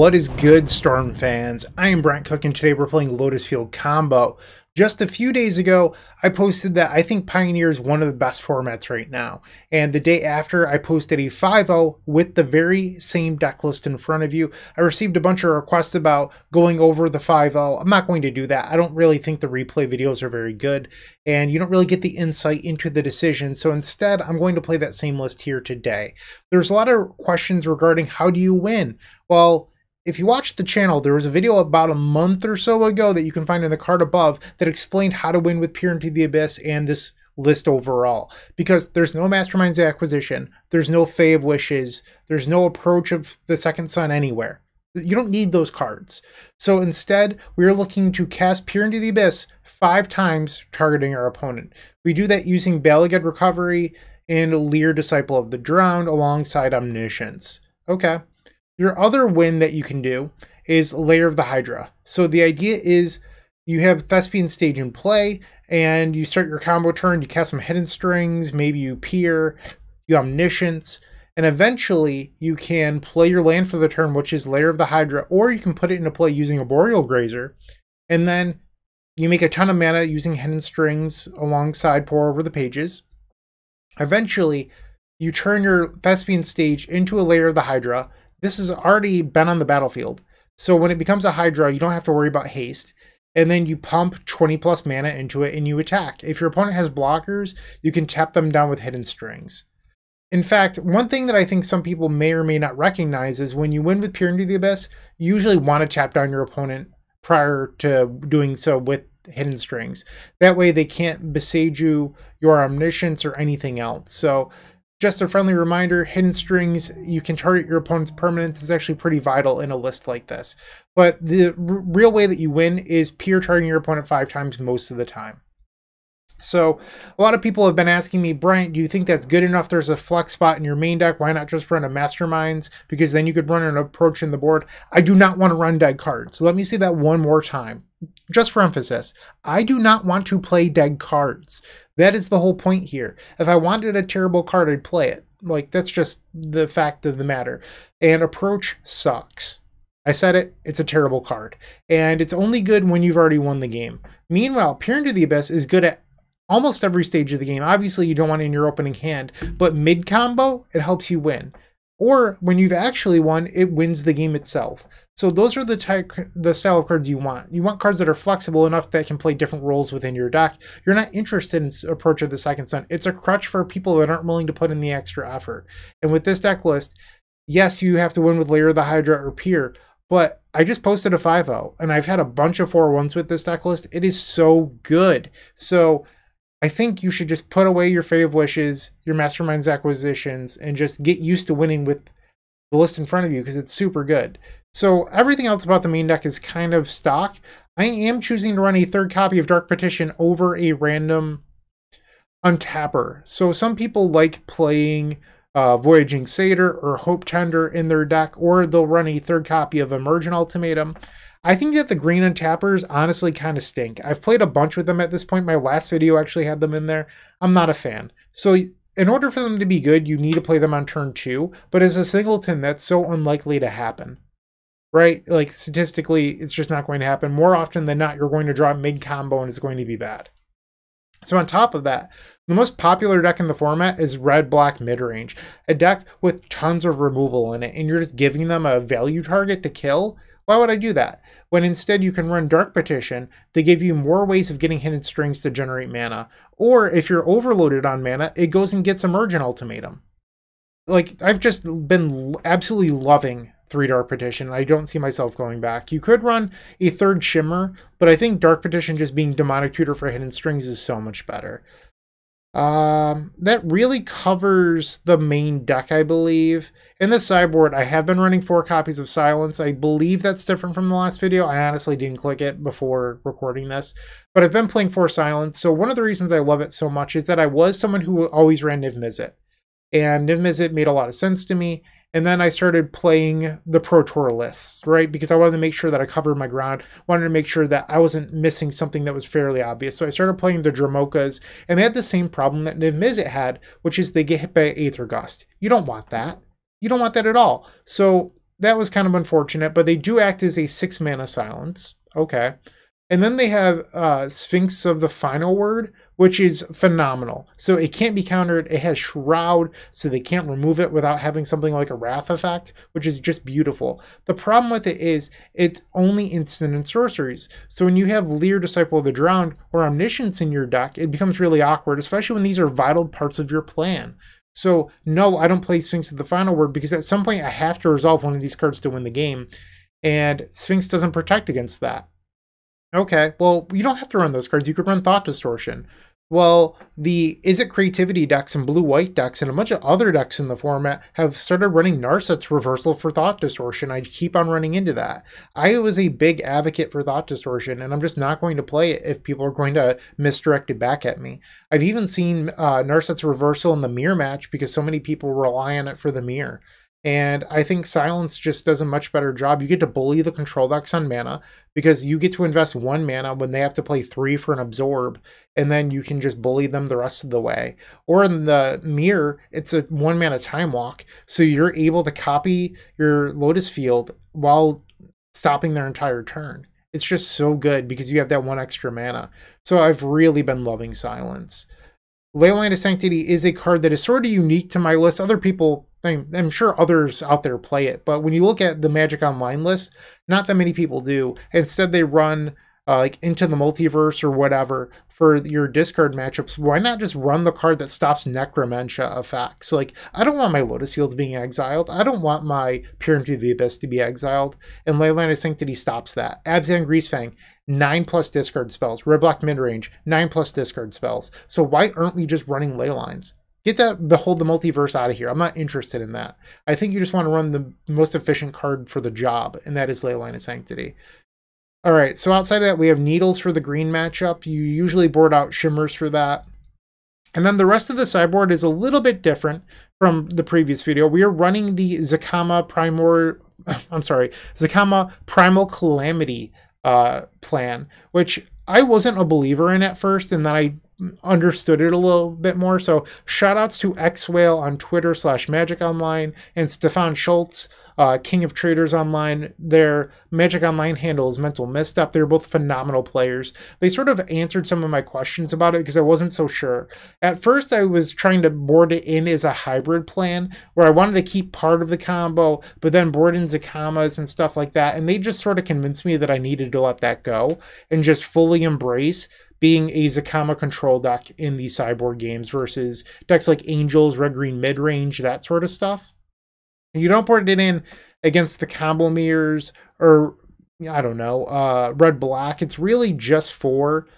What is good, Storm fans? I am Bryant Cook, and today we're playing Lotus Field Combo. Just a few days ago, I posted that I think Pioneer is one of the best formats right now. And the day after, I posted a 5-0 with the very same deck list in front of you. I received a bunch of requests about going over the 5-0. I'm not going to do that. I don't really think the replay videos are very good, and you don't really get the insight into the decision. So instead, I'm going to play that same list here today. There's a lot of questions regarding how do you win? Well, if you watch the channel, there was a video about a month or so ago that you can find in the card above that explained how to win with Peer into the Abyss and this list overall. Because there's no Masterminds acquisition, there's no Fae of Wishes, there's no approach of the Second Sun anywhere. You don't need those cards. So instead, we're looking to cast Peer into the Abyss five times, targeting our opponent. We do that using Bala Ged Recovery and Lier Disciple of the Drowned alongside Omniscience. Okay. Your other win that you can do is Lair of the Hydra. So the idea is you have Thespian Stage in play, and you start your combo turn, you cast some Hidden Strings, maybe you Peer, you Omniscience, and eventually you can play your land for the turn, which is Lair of the Hydra, or you can put it into play using a Arboreal Grazer, and then you make a ton of mana using Hidden Strings alongside Pore Over the Pages. Eventually, you turn your Thespian Stage into a Lair of the Hydra, this has already been on the battlefield. So when it becomes a Hydra, you don't have to worry about haste. And then you pump 20 plus mana into it and you attack. If your opponent has blockers, you can tap them down with hidden strings. In fact, one thing that I think some people may or may not recognize is when you win with Peer into the Abyss, you usually want to tap down your opponent prior to doing so with hidden strings. That way they can't Boseiju, your omniscience, or anything else. So just a friendly reminder, hidden strings, you can target your opponent's permanents is actually pretty vital in a list like this. But the real way that you win is peer targeting your opponent five times most of the time. So a lot of people have been asking me, Bryant, do you think that's good enough? There's a flex spot in your main deck. Why not just run a Masterminds? Because then you could run an approach in the board. I do not want to run dead cards. So let me say that one more time, just for emphasis. I do not want to play dead cards. That is the whole point here. If I wanted a terrible card, I'd play it. Like, that's just the fact of the matter. And approach sucks. I said it, it's a terrible card. And it's only good when you've already won the game. Meanwhile, Peer into the Abyss is good at almost every stage of the game. Obviously, you don't want it in your opening hand, but mid combo, it helps you win. Or when you've actually won, it wins the game itself. So those are the type, the style of cards you want. You want cards that are flexible enough that can play different roles within your deck. You're not interested in Approach of the Second Sun. It's a crutch for people that aren't willing to put in the extra effort. And with this deck list, yes, you have to win with Lair of the Hydra or Peer, but I just posted a 5-0, and I've had a bunch of 4-1s with this deck list. It is so good. So I think you should just put away your of Wishes, your Masterminds acquisitions, and just get used to winning with the list in front of you because it's super good. So everything else about the main deck is kind of stock. I am choosing to run a third copy of Dark Petition over a random untapper. So some people like playing uh, Voyaging Satyr or Hope Tender in their deck, or they'll run a third copy of Emergent Ultimatum. I think that the green untappers honestly kind of stink. I've played a bunch with them at this point. My last video actually had them in there. I'm not a fan. So in order for them to be good, you need to play them on turn two. But as a singleton, that's so unlikely to happen right? Like statistically, it's just not going to happen. More often than not, you're going to draw mid combo and it's going to be bad. So on top of that, the most popular deck in the format is red black mid range, a deck with tons of removal in it, and you're just giving them a value target to kill. Why would I do that? When instead you can run Dark Petition, they give you more ways of getting hidden strings to generate mana. Or if you're overloaded on mana, it goes and gets Emergent Ultimatum. Like, I've just been absolutely loving three Dark Petition. I don't see myself going back. You could run a third Shimmer, but I think Dark Petition just being Demonic Tutor for Hidden Strings is so much better. Um, that really covers the main deck, I believe. In the sideboard, I have been running four copies of Silence. I believe that's different from the last video. I honestly didn't click it before recording this, but I've been playing four Silence. So one of the reasons I love it so much is that I was someone who always ran Niv Mizzet. And Niv Mizzet made a lot of sense to me. And then I started playing the Pro Tour lists, right? Because I wanted to make sure that I covered my ground, wanted to make sure that I wasn't missing something that was fairly obvious. So I started playing the Dromokas, and they had the same problem that Niv Mizzet had, which is they get hit by Aether Gust. You don't want that. You don't want that at all. So that was kind of unfortunate, but they do act as a six mana silence. Okay. And then they have uh, Sphinx of the Final Word, which is phenomenal. So it can't be countered. It has Shroud, so they can't remove it without having something like a Wrath effect, which is just beautiful. The problem with it is it's only instant and sorceries. So when you have Lier, Disciple of the Drowned, or Omniscience in your deck, it becomes really awkward, especially when these are vital parts of your plan. So no, I don't play Sphinx of the Final Word because at some point I have to resolve one of these cards to win the game. And Sphinx doesn't protect against that. Okay, well, you don't have to run those cards. You could run Thought Distortion. Well, the Izzet Creativity decks and Blue White decks and a bunch of other decks in the format have started running Narset's Reversal for Thought Distortion. I keep on running into that. I was a big advocate for Thought Distortion, and I'm just not going to play it if people are going to misdirect it back at me. I've even seen uh, Narset's Reversal in the mirror match because so many people rely on it for the mirror. And I think Silence just does a much better job. You get to bully the control decks on mana because you get to invest one mana when they have to play three for an absorb, and then you can just bully them the rest of the way. Or in the mirror, it's a one mana time walk, so you're able to copy your Lotus Field while stopping their entire turn. It's just so good because you have that one extra mana. So I've really been loving Silence. Leyline of Sanctity is a card that is sort of unique to my list. Other people, I'm sure others out there play it, but when you look at the Magic Online list, not that many people do. Instead, they run uh, like into the multiverse or whatever for your discard matchups. Why not just run the card that stops Necromentia effects? Like, I don't want my Lotus Fields being exiled. I don't want my Peer into the Abyss to be exiled. And Leyline of Sanctity stops that. Abzan Greasefang, nine plus discard spells. Red Black midrange, nine plus discard spells. So why aren't we just running ley lines? Get that Behold the Multiverse out of here. I'm not interested in that. I think you just want to run the most efficient card for the job, and that is Leyline of Sanctity. All right, so outside of that, we have Needles for the green matchup. You usually board out Shimmers for that. And then the rest of the sideboard is a little bit different from the previous video. We are running the Zacama Primor, I'm sorry, Zacama Primal Calamity uh, plan, which I wasn't a believer in at first, and then I understood it a little bit more. So shout outs to X Whale on Twitter slash Magic Online and Stefan Schultz uh, King of Traders Online. Their Magic Online handle is Mental Misstep. They're both phenomenal players. They sort of answered some of my questions about it because I wasn't so sure. At first, I was trying to board it in as a hybrid plan where I wanted to keep part of the combo, but then board in Zacama's and stuff like that. And they just sort of convinced me that I needed to let that go and just fully embrace being a Zacama control deck in the sideboard games versus decks like Angels, Red Green mid range, that sort of stuff. You don't put it in against the combo mirrors or I don't know, uh, red black. It's really just for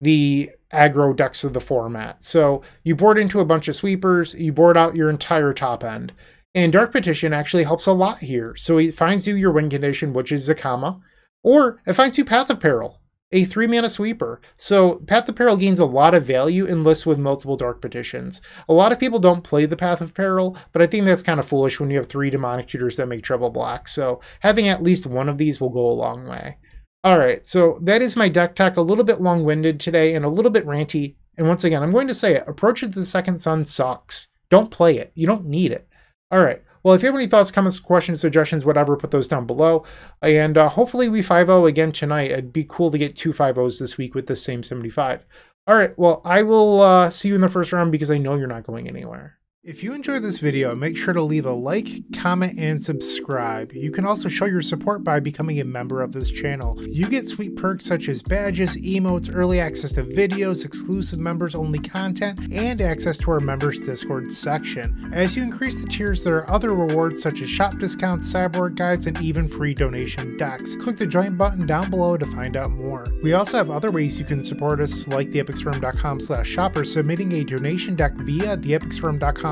the aggro decks of the format. So you board into a bunch of sweepers, you board out your entire top end. And Dark Petition actually helps a lot here. So it finds you your win condition, which is Zacama, or it finds you Path of Peril, a three mana sweeper. So Path of Peril gains a lot of value in lists with multiple Dark Petitions. A lot of people don't play the Path of Peril, but I think that's kind of foolish when you have three Demonic Tutors that make Treble Black. So having at least one of these will go a long way. All right, so that is my deck tech. A little bit long-winded today and a little bit ranty. And once again, I'm going to say it. Approach to the Second Sun sucks. Don't play it. You don't need it. All right. Well, if you have any thoughts, comments, questions, suggestions, whatever, put those down below. And uh, hopefully we 5-0 again tonight. It'd be cool to get two 5-0s this week with the same 75. All right, well, I will uh, see you in the first round because I know you're not going anywhere. If you enjoyed this video, make sure to leave a like, comment, and subscribe. You can also show your support by becoming a member of this channel. You get sweet perks such as badges, emotes, early access to videos, exclusive members only content, and access to our members Discord section. As you increase the tiers, there are other rewards such as shop discounts, sideboard guides, and even free donation decks. Click the join button down below to find out more. We also have other ways you can support us like theepicstorm.com slash shop or submitting a donation deck via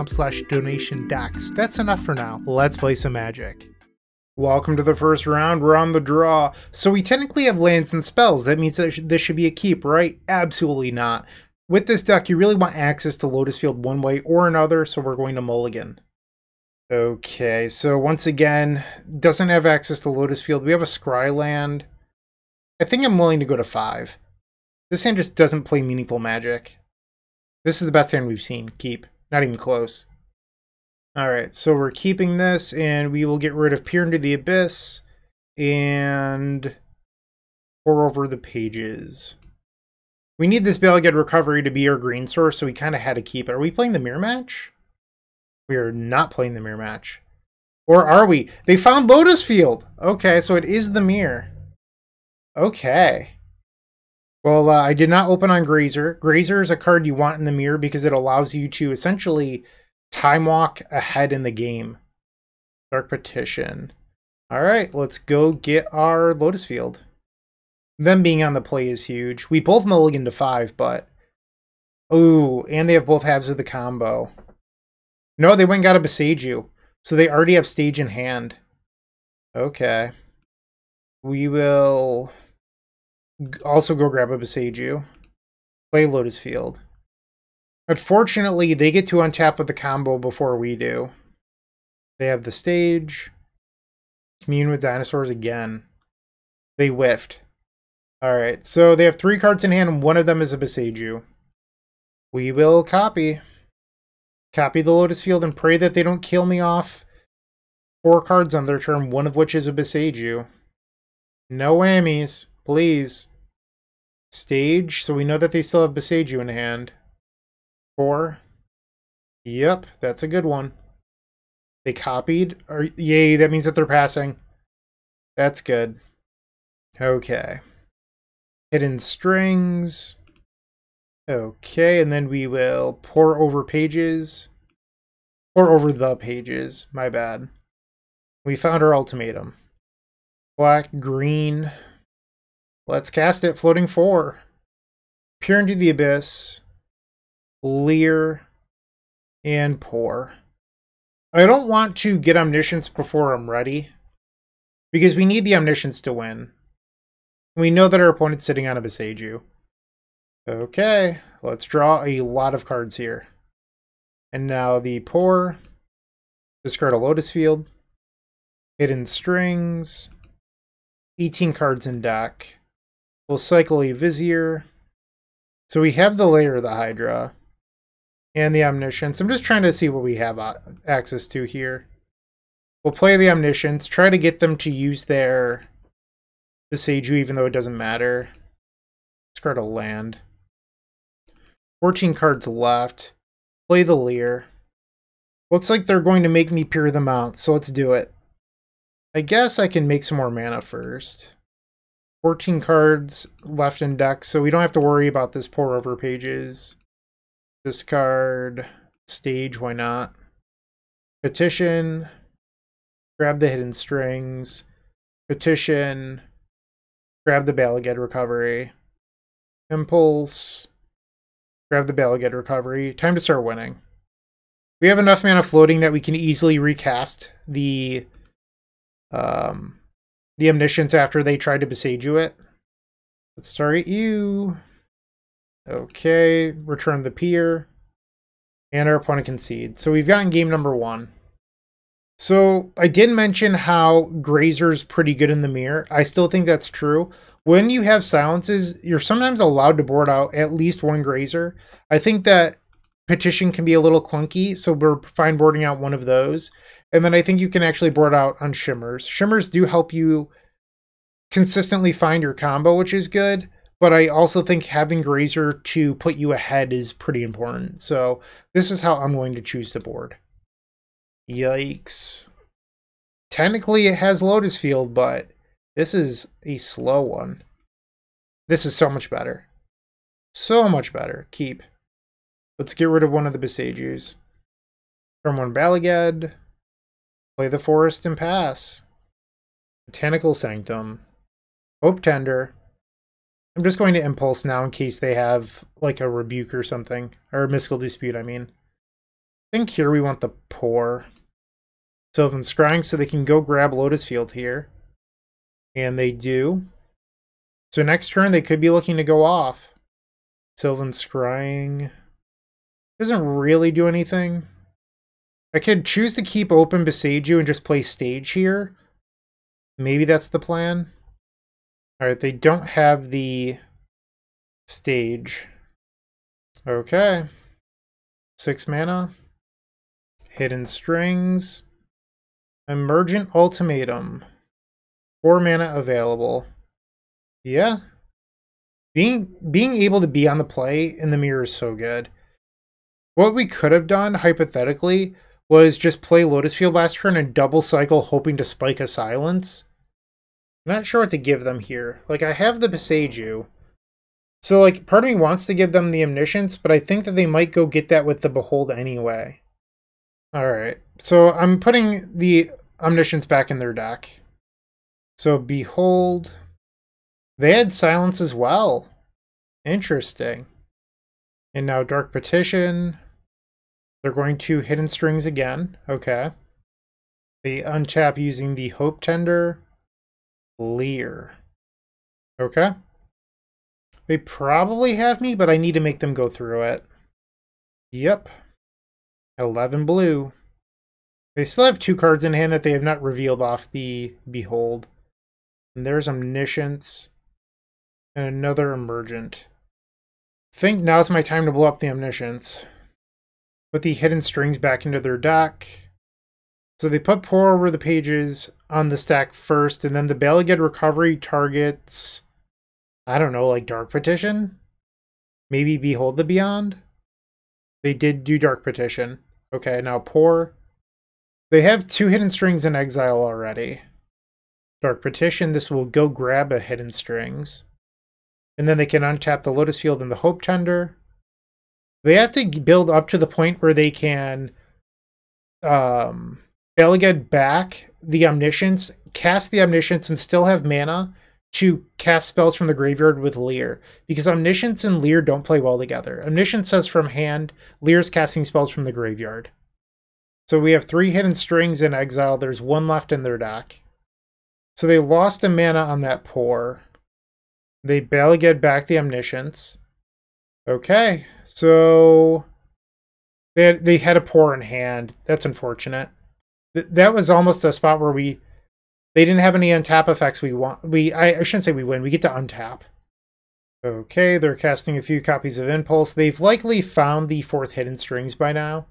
theepicstorm.com slash donation dax. That's enough for now. Let's play some magic. Welcome to the first round. We're on the draw. So we technically have lands and spells. That means that this should be a keep, right? Absolutely not. With this deck, you really want access to Lotus Field one way or another, so we're going to mulligan. Okay, so once again, doesn't have access to Lotus Field. We have a Scry land. I think I'm willing to go to five. This hand just doesn't play meaningful magic. This is the best hand we've seen. Keep. Not even close. All right, so we're keeping this, and we will get rid of Peer into the Abyss and pore over the pages. We need this Bala Ged Recovery to be our green source, so we kind of had to keep it. Are we playing the mirror match? We are not playing the mirror match. Or are we? They found Lotus Field! Okay, so it is the mirror. Okay. Well, uh, I did not open on Grazer. Grazer is a card you want in the mirror because it allows you to essentially time walk ahead in the game. Dark Petition. All right, let's go get our Lotus Field. Them being on the play is huge. We both mulligan to five, but... Ooh, and they have both halves of the combo. No, they went and got a you, So they already have stage in hand. Okay. We will also go grab a Boseiju. Play Lotus Field. Unfortunately, they get to untap with the combo before we do. They have the stage. Commune with dinosaurs again. They whiffed. Alright, so they have three cards in hand, and one of them is a Boseiju. We will copy. Copy the Lotus Field and pray that they don't kill me off four cards on their turn, one of which is a Boseiju. No whammies, please. Stage, so we know that they still have Boseiju in hand. Four. Yep, that's a good one. They copied. Or, yay, that means that they're passing. That's good. Okay. Hidden strings. Okay, and then we will pore over pages. Pore over the pages. My bad. We found our ultimatum. Black, green. Let's cast it. Floating four. Peer into the abyss. Lier. And Pore. I don't want to get Omniscience before I'm ready. Because we need the Omniscience to win. We know that our opponent's sitting on a Boseiju. Okay, let's draw a lot of cards here. And now the Pore. Discard a Lotus Field. Hidden Strings. 18 cards in deck. We'll cycle a Vizier. So we have the Lair of the Hydra. And the Omniscience. I'm just trying to see what we have access to here. We'll play the Omniscience. Try to get them to use their Boseiju even though it doesn't matter. Discard a land. 14 cards left. Play the Lier. Looks like they're going to make me peer them out, so let's do it. I guess I can make some more mana first. 14 cards left in deck, so we don't have to worry about this pore over pages. Discard, stage, why not? Petition, grab the hidden strings, petition, grab the Bala Ged recovery, impulse, Grab the Bala Ged recovery. Time to start winning. We have enough mana floating that we can easily recast the um, the Omniscience after they tried to Boseiju it. Let's start at you. Okay, return the Peer. And our opponent concedes. So we've gotten game number one. So I did mention how Grazer's pretty good in the mirror. I still think that's true when you have silences, you're sometimes allowed to board out at least one grazer. I think that petition can be a little clunky, so we're fine boarding out one of those. And then I think you can actually board out on shimmers. Shimmers do help you consistently find your combo, which is good. But I also think having Grazer to put you ahead is pretty important. So this is how I'm going to choose to board. Yikes. Technically it has Lotus Field, but this is a slow one. This is so much better. So much better. Keep. Let's get rid of one of the Boseijus. From one Bala Ged. Play the Forest and Pass. Botanical Sanctum. Hope Tender. I'm just going to Impulse now in case they have like a Rebuke or something. Or a Mystical Dispute, I mean. I think here we want the Poor. Sylvan Scrying so they can go grab Lotus Field here. And they do. So next turn, they could be looking to go off. Sylvan Scrying doesn't really do anything. I could choose to keep open Boseiju and just play stage here. Maybe that's the plan. Alright, they don't have the stage. Okay. Six mana. Hidden Strings. Emergent Ultimatum. Four mana available. Yeah. Being being able to be on the play in the mirror is so good. What we could have done, hypothetically, was just play Lotus Field last turn and double cycle hoping to spike a silence. I'm not sure what to give them here. Like, I have the Boseiju. So, like, part of me wants to give them the Omniscience, but I think that they might go get that with the Behold anyway. Alright, so I'm putting the Omniscience back in their deck. So, Behold. They had Silence as well. Interesting. And now Dark Petition. They're going to Hidden Strings again. Okay. They untap using the Hope Tender. Lier. Okay. They probably have me, but I need to make them go through it. Yep. 11 blue. They still have two cards in hand that they have not revealed off the Behold. And there's Omniscience. And another Emergent. I think now's my time to blow up the Omniscience. Put the Hidden Strings back into their deck. So they put Pore over the pages on the stack first, and then the Bala Ged Recovery targets, I don't know, like Dark Petition? Maybe Behold the Beyond? They did do Dark Petition. Okay, now Pore. They have two Hidden Strings in exile already. Dark Petition, this will go grab a Hidden Strings. And then they can untap the Lotus Field and the Hope Tender. They have to build up to the point where they can um, Ged back the Omniscience, cast the Omniscience, and still have mana to cast spells from the graveyard with Lier. Because Omniscience and Lier don't play well together. Omniscience says from hand, Lier's casting spells from the graveyard. So we have three hidden strings in exile. There's one left in their deck. So they lost a mana on that Pore. They Ged back the Omniscience. Okay, so they had, they had a Pore in hand. That's unfortunate. Th- that was almost a spot where we they didn't have any untap effects we want we I, I shouldn't say we win we get to untap. Okay they're casting a few copies of impulse. They've likely found the fourth hidden strings by now.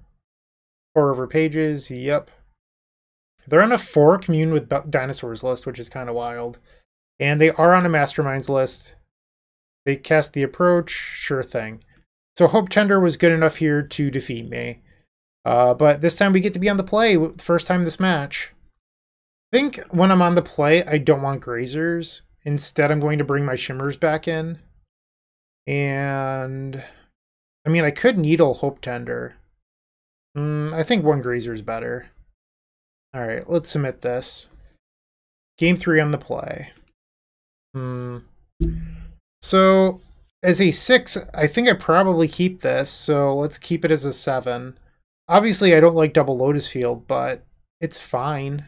Pore over pages yep. They're on a four commune with dinosaurs list which is kind of wild. And they are on a masterminds list they cast the approach sure thing so hope tender was good enough here to defeat me uh, but this time we get to be on the play, first time this match. I think when I'm on the play, I don't want Grazers. Instead, I'm going to bring my Shimmers back in. And, I mean, I could Needle Hope Tender. Mm, I think one Grazer is better. All right, let's submit this. Game three on the play. Hmm. So, as a six, I think I probably keep this. So let's keep it as a seven. Obviously, I don't like double Lotus Field, but it's fine.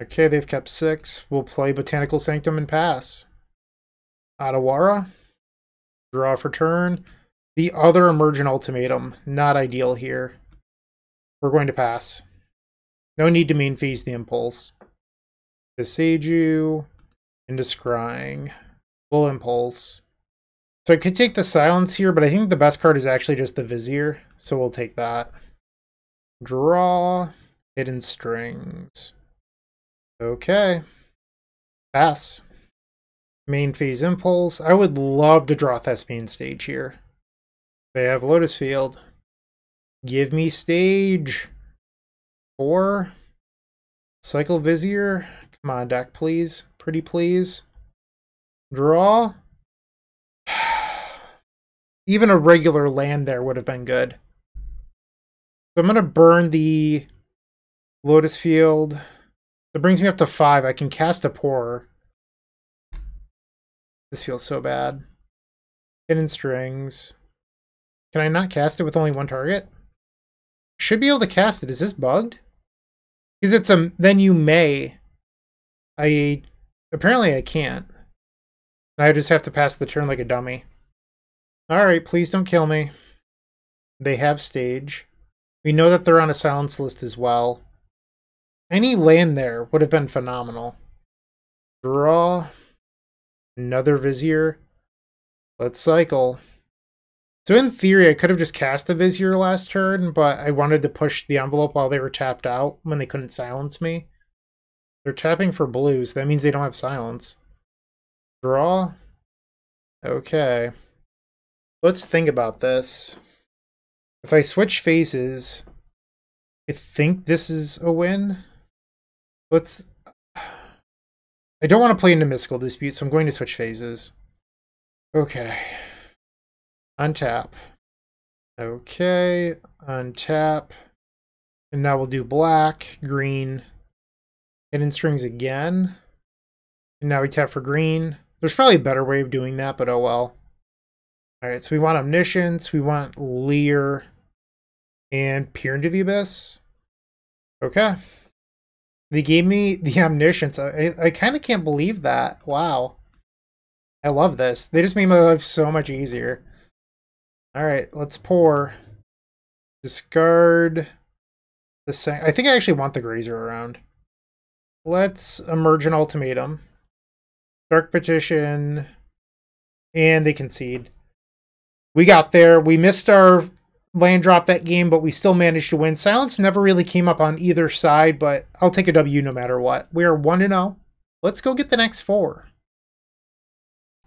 Okay, they've kept six. We'll play Botanical Sanctum and pass. Otawara. Draw for turn. The other Emergent Ultimatum. Not ideal here. We're going to pass. No need to mean phase the Impulse. Boseiju. Into Scrying. Full Impulse. So I could take the Silence here, but I think the best card is actually just the Vizier. So we'll take that. Draw hidden strings. Okay. Pass. Main phase impulse. I would love to draw Thespian stage here. They have Lotus Field. Give me stage. Four. Cycle Vizier. Come on, deck, please. Pretty please. Draw. Even a regular land there would have been good. So I'm going to burn the Lotus Field. That brings me up to five. I can cast a Pore. This feels so bad. Hidden Strings. Can I not cast it with only one target? Should be able to cast it. Is this bugged? Because it's a then you may. I apparently I can't. I just have to pass the turn like a dummy. Alright, please don't kill me. They have stage. We know that they're on a silence list as well. Any land there would have been phenomenal. Draw. Another Vizier. Let's cycle. So in theory, I could have just cast the Vizier last turn, but I wanted to push the envelope while they were tapped out when they couldn't silence me. They're tapping for blues. That means they don't have silence. Draw. Okay. Let's think about this. If I switch phases, I think this is a win. Let's... I don't want to play into Mystical Dispute, so I'm going to switch phases. Okay. Untap. Okay, untap. And now we'll do black, green, hidden strings again. And now we tap for green. There's probably a better way of doing that, but oh well. Alright, so we want Omniscience, we want Lier, and Peer into the Abyss. Okay. They gave me the Omniscience. I, I kind of can't believe that. Wow. I love this. They just made my life so much easier. Alright, let's pour. Discard the same. I think I actually want the Grazer around. Let's Emergent Ultimatum. Dark Petition. And they concede. We got there. We missed our land drop that game, but we still managed to win. Silence never really came up on either side, but I'll take a W no matter what. We are 1 0. Let's go get the next four.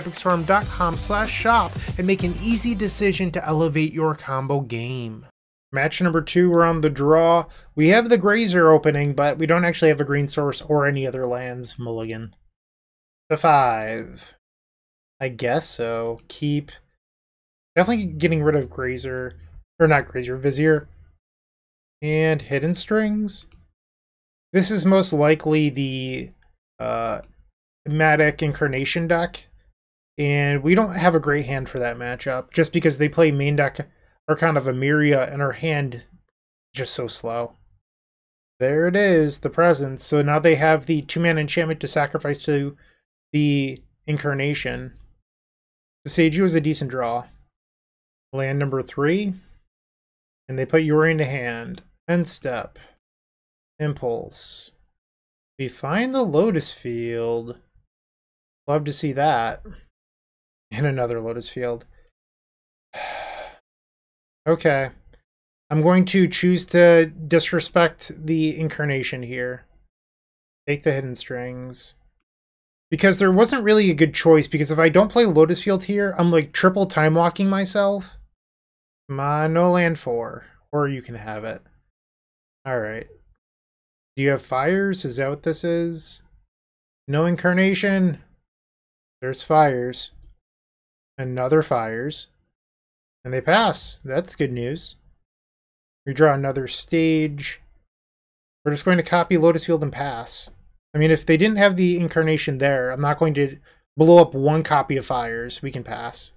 epicstorm.com slash shop and make an easy decision to elevate your combo game. Match number two, we're on the draw. We have the Grazer opening, but we don't actually have a green source or any other lands. Mulligan. The five. I guess so. Keep. Definitely getting rid of Grazer. Or not Grazer, Vizier. And Hidden Strings. This is most likely the uh, Matic Incarnation deck. And we don't have a great hand for that matchup, just because they play main deck Archon of Emeria and her hand just so slow. There it is, the presence. So now they have the two-man enchantment to sacrifice to the Incarnation. Boseiju is a decent draw. Land number three. And they put Yori into hand. End step. Impulse. We find the Lotus Field. Love to see that in another Lotus Field. okay. I'm going to choose to disrespect the incarnation here. Take the hidden strings. Because there wasn't really a good choice, because if I don't play Lotus Field here, I'm like triple time walking myself. Come on, no land four. Or you can have it. Alright. Do you have fires? Is that what this is? No incarnation. There's fires. Another fires. And they pass. That's good news. We draw another stage. We're just going to copy Lotus Field and pass. I mean, if they didn't have the incarnation there, I'm not going to blow up one copy of fires. We can pass.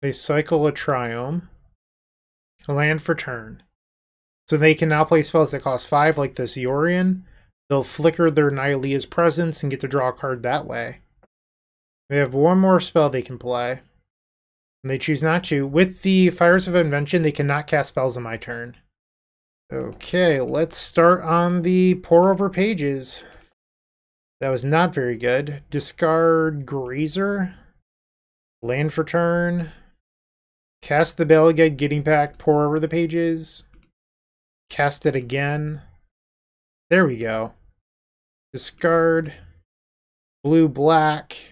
They cycle a Triome. Land for turn. So they can now play spells that cost five, like this Yorion. They'll flicker their Nylea's presence and get to draw a card that way. They have one more spell they can play. And they choose not to. With the Fires of Invention, they cannot cast spells on my turn. Okay, let's start on the pore over pages. That was not very good. Discard Grazer. Land for turn. Cast the bell again, Getting Back, pore over the pages. Cast it again. There we go. Discard. Blue, black.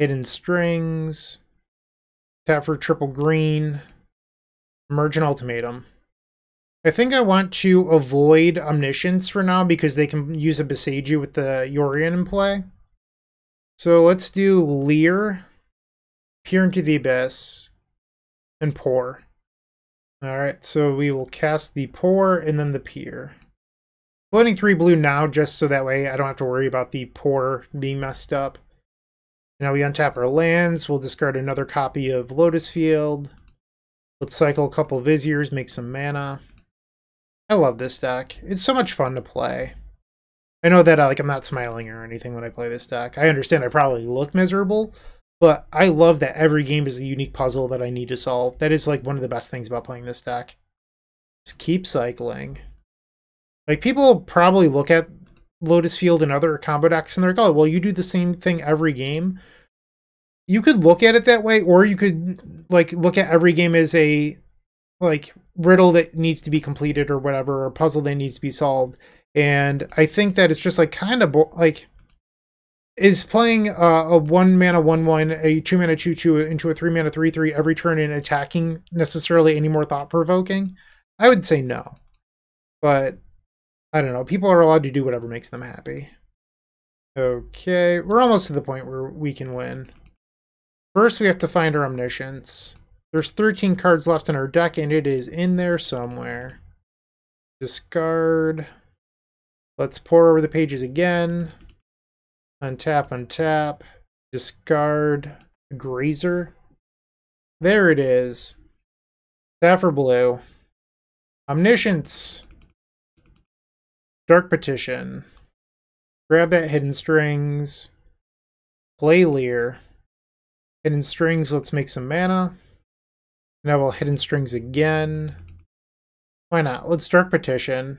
Hidden Strings, tap for triple green, Emergent Ultimatum. I think I want to avoid Omniscience for now because they can use a Boseiju with the Yorion in play. So let's do Lier, Peer into the Abyss, and Pore. Alright, so we will cast the Pore and then the Peer. Floating 3 blue now just so that way I don't have to worry about the Pore being messed up. Now we untap our lands. We'll discard another copy of Lotus Field. Let's cycle a couple Viziers, make some mana. I love this deck. It's so much fun to play. I know that uh, like I'm not smiling or anything when I play this deck. I understand I probably look miserable, but I love that every game is a unique puzzle that I need to solve. That is like one of the best things about playing this deck. Just keep cycling. Like people probably look at Lotus Field and other combo decks and they're like, oh, well, you do the same thing every game. You could look at it that way, or you could like look at every game as a like riddle that needs to be completed or whatever, or puzzle that needs to be solved. And I think that it's just like kind of like is playing uh, a one mana one one, a two mana two two into a three mana three three every turn and attacking necessarily any more thought provoking? I would say no, but I don't know. People are allowed to do whatever makes them happy. Okay, we're almost to the point where we can win. First, we have to find our omniscience. There's 13 cards left in our deck, and it is in there somewhere. Discard. Let's pore over the pages again. Untap, untap. Discard. Grazer. There it is. Sapphire Blue. Omniscience. Dark Petition. Grab that Hidden Strings. Play Lier. Hidden Strings, let's make some mana. Now we'll Hidden Strings again. Why not? Let's Dark Petition.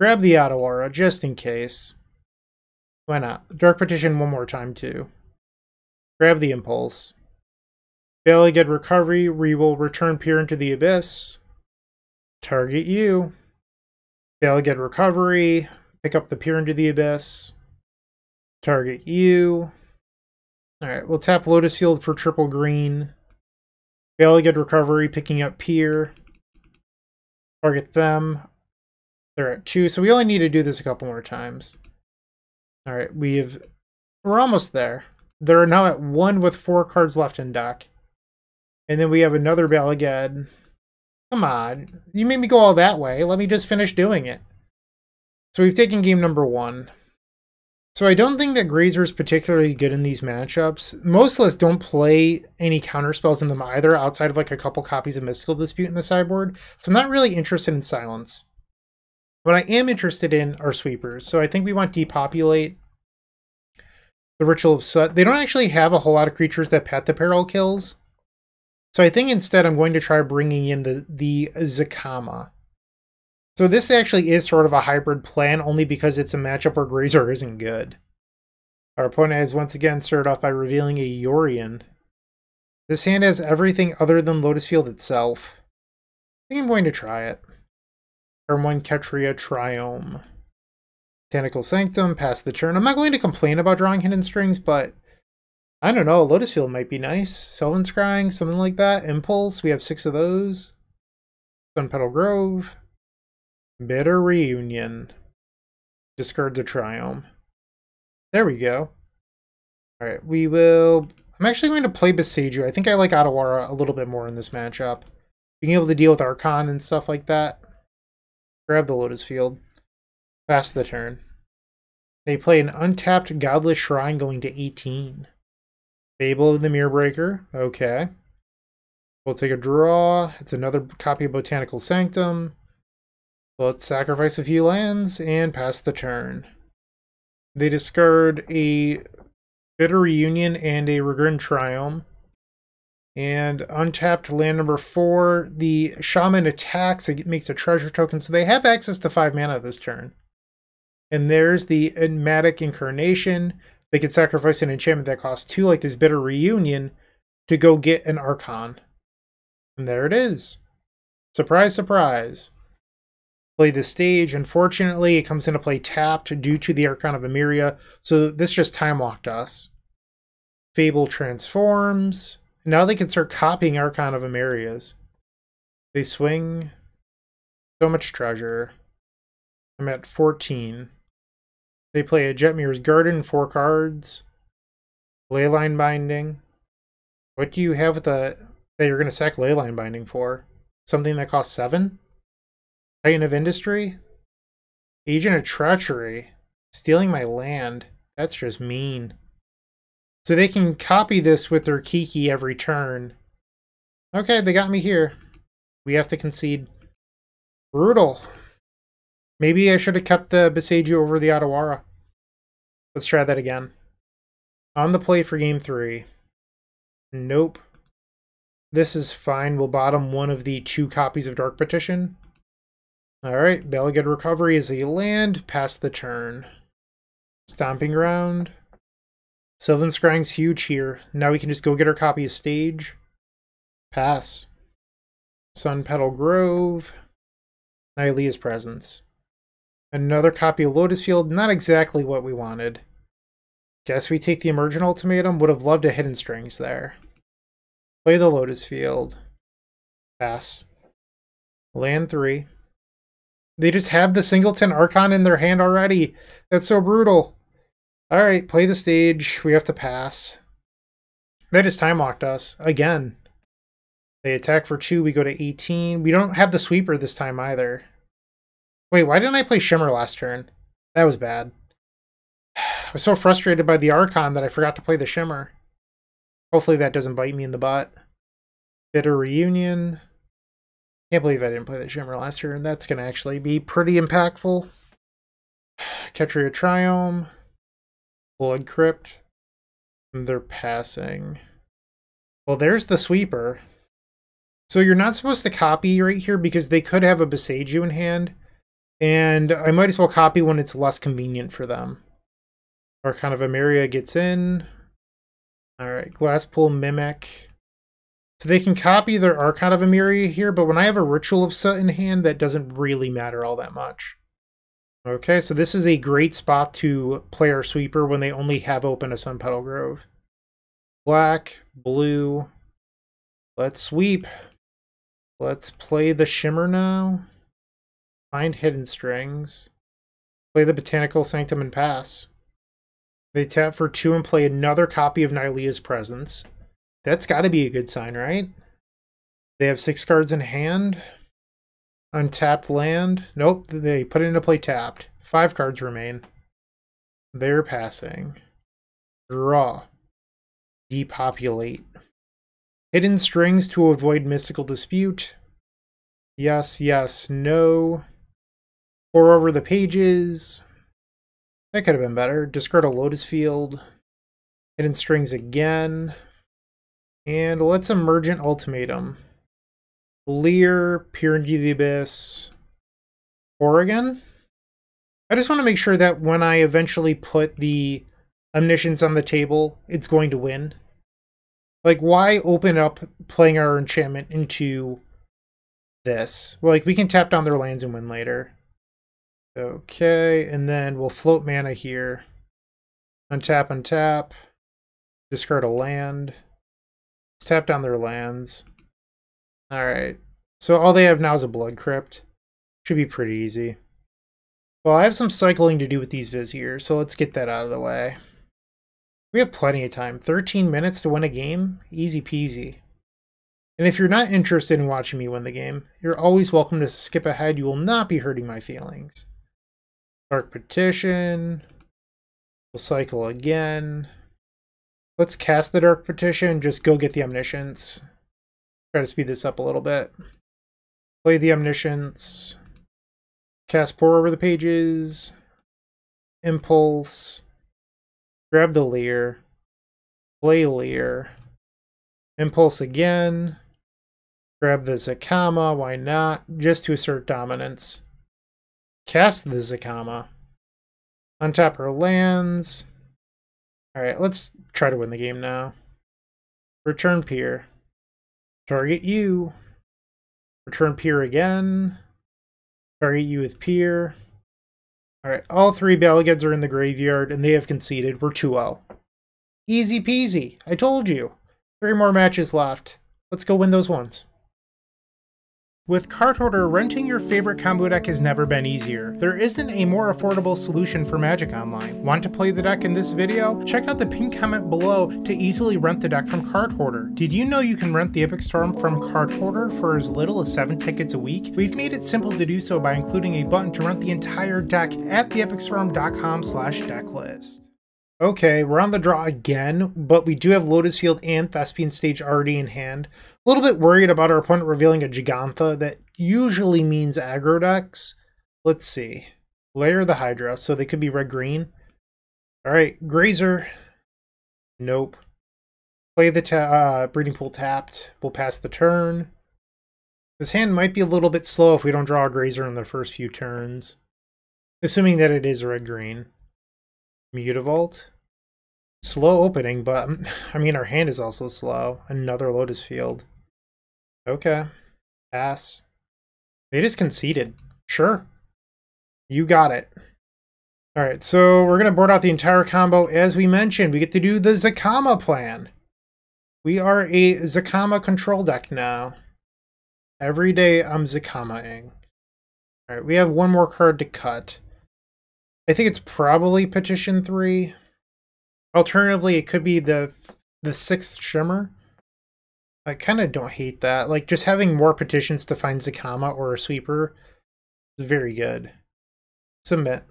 Grab the Otawara, just in case. Why not? Dark Petition one more time, too. Grab the Impulse. Fail get Recovery, we will return Peer into the Abyss. Target you. Ged Recovery, pick up the Peer into the Abyss. Target you. Alright, we'll tap Lotus Field for triple green. Ged recovery, picking up Peer. Target them. They're at two, so we only need to do this a couple more times. Alright, we've... We're almost there. They're now at one with four cards left in deck. And then we have another Bala Ged. Come on. You made me go all that way. Let me just finish doing it. So we've taken game number one. So I don't think that Grazer is particularly good in these matchups. Most lists don't play any counter spells in them either, outside of like a couple copies of Mystical Dispute in the sideboard. So I'm not really interested in Silence. What I am interested in are sweepers. So I think we want Depopulate, the Ritual of Soot. They don't actually have a whole lot of creatures that Path the Peril kills. So I think instead I'm going to try bringing in the, the Zacama. So this actually is sort of a hybrid plan, only because it's a matchup where Grazer isn't good. Our opponent has once again started off by revealing a Yorion. This hand has everything other than Lotus Field itself. I think I'm going to try it. Turn 1 Ketria Triome. Botanical Sanctum, pass the turn. I'm not going to complain about drawing hidden strings, but I don't know, Lotus Field might be nice. Sylvan Scrying, something like that. Impulse, we have six of those. Sunpetal Grove. Bitter Reunion. Discard the Triome. There we go. Alright, we will... I'm actually going to play Boseiju. I think I like Otawara a little bit more in this matchup. Being able to deal with Archon and stuff like that. Grab the Lotus Field. Pass the turn. They play an untapped Godless Shrine going to 18. Fable of the Mirror Breaker. Okay. We'll take a draw. It's another copy of Botanical Sanctum. Let's sacrifice a few lands and pass the turn. They discard a Bitter Reunion and a Regrin Triumph. And untapped land number four, the Shaman attacks, it makes a treasure token, so they have access to five mana this turn. And there's the Enigmatic Incarnation. They can sacrifice an enchantment that costs two, like this Bitter Reunion, to go get an Archon. And there it is. Surprise, surprise play the stage. Unfortunately, it comes into play tapped due to the Archon of Emeria, so this just time locked us. Fable transforms. Now they can start copying Archon of Emeria's. They swing. So much treasure. I'm at 14. They play a Jetmir's Garden, four cards. Leyline Binding. What do you have with the that you're going to sack Leyline Binding for? Something that costs seven? Titan of Industry? Agent of Treachery. Stealing my land. That's just mean. So they can copy this with their Kiki every turn. Okay, they got me here. We have to concede. Brutal. Maybe I should have kept the Boseiju over the Otawara. Let's try that again. On the play for game three. Nope. This is fine. We'll bottom one of the two copies of Dark Petition. Alright, Bala Ged Recovery is a land. Pass the turn. Stomping Ground. Sylvan Scrying's huge here. Now we can just go get our copy of Stage. Pass. Sun Petal Grove. Nylea's Presence. Another copy of Lotus Field. Not exactly what we wanted. Guess we take the Emergent Ultimatum. Would have loved a Hidden Strings there. Play the Lotus Field. Pass. Land 3. They just have the Singleton Archon in their hand already. That's so brutal. Alright, play the stage. We have to pass. They just time locked us. Again. They attack for 2. We go to 18. We don't have the sweeper this time either. Wait, why didn't I play Shimmer last turn? That was bad. I was so frustrated by the Archon that I forgot to play the Shimmer. Hopefully that doesn't bite me in the butt. Bitter Reunion. Can't believe I didn't play the Shimmer last turn. That's going to actually be pretty impactful. Ketria Triome. Blood Crypt. They're passing. Well, there's the Sweeper. So you're not supposed to copy right here because they could have a Boseiju in hand. And I might as well copy when it's less convenient for them. Archon of Emeria gets in. Alright, Glasspool Mimic. So they can copy their Archon of Emeria here, but when I have a Ritual of Soot in hand, that doesn't really matter all that much. Okay, so this is a great spot to play our Sweeper when they only have open a Sun Petal Grove. Black, blue. Let's sweep. Let's play the Shimmer now. Find hidden strings. Play the Botanical Sanctum and pass. They tap for two and play another copy of Nylea's Presence. That's got to be a good sign, right? They have six cards in hand. Untapped land. Nope, they put it into play tapped. Five cards remain. They're passing. Draw. Depopulate. Hidden strings to avoid mystical dispute. Yes, yes, no. Pore over the pages. That could have been better. Discard a Lotus Field. Hidden Strings again. And let's Emergent Ultimatum. Lier, Peer into the Abyss. Oregon? I just want to make sure that when I eventually put the Omniscience on the table, it's going to win. Like, why open up playing our enchantment into this? Well, like, we can tap down their lands and win later. Okay, and then we'll float mana here. Untap, untap. Discard a land. Let's tap down their lands. Alright. So all they have now is a Blood Crypt. Should be pretty easy. Well, I have some cycling to do with these Viziers, so let's get that out of the way. We have plenty of time. 13 minutes to win a game? Easy peasy. And if you're not interested in watching me win the game, you're always welcome to skip ahead. You will not be hurting my feelings. Dark Petition. We'll cycle again. Let's cast the Dark Petition, just go get the Omniscience. Try to speed this up a little bit. Play the Omniscience. Cast Pore over the pages. Impulse. Grab the Lier. Play Lier. Impulse again. Grab the Zacama, why not? Just to assert dominance. Cast the Zacama. Untap her lands. Alright, let's try to win the game now. Return Peer. Target you. Return Peer again. Target you with Peer. Alright, all three Bala are in the graveyard, and they have conceded. We're 2-0. Easy peasy. I told you. Three more matches left. Let's go win those ones. With Cardhoarder, renting your favorite combo deck has never been easier. There isn't a more affordable solution for Magic Online. Want to play the deck in this video? Check out the pinned comment below to easily rent the deck from Cardhoarder. Did you know you can rent the Epic Storm from Cardhoarder for as little as 7 tickets a week? We've made it simple to do so by including a button to rent the entire deck at theepicstorm.com slash decklist. Okay, we're on the draw again, but we do have Lotus Field and Thespian Stage already in hand. A little bit worried about our opponent revealing a Giganta that usually means aggro decks. Let's see. Lair of the Hydra, so they could be red-green. Alright, Grazer. Nope. Play the uh, Breeding Pool tapped. We'll pass the turn. This hand might be a little bit slow if we don't draw a Grazer in the first few turns. Assuming that it is red-green. Mutavault. Slow opening, but I mean our hand is also slow. Another Lotus Field. Okay. Pass. They just conceded. Sure. You got it. Alright, so we're going to board out the entire combo. As we mentioned, we get to do the Zacama plan. We are a Zacama control deck now. Every day I'm Zacamaing. Alright, we have one more card to cut. I think it's probably Petition 3. Alternatively, it could be the the sixth Shimmer. I kind of don't hate that. Like, just having more petitions to find Zacama or a Sweeper is very good. Submit.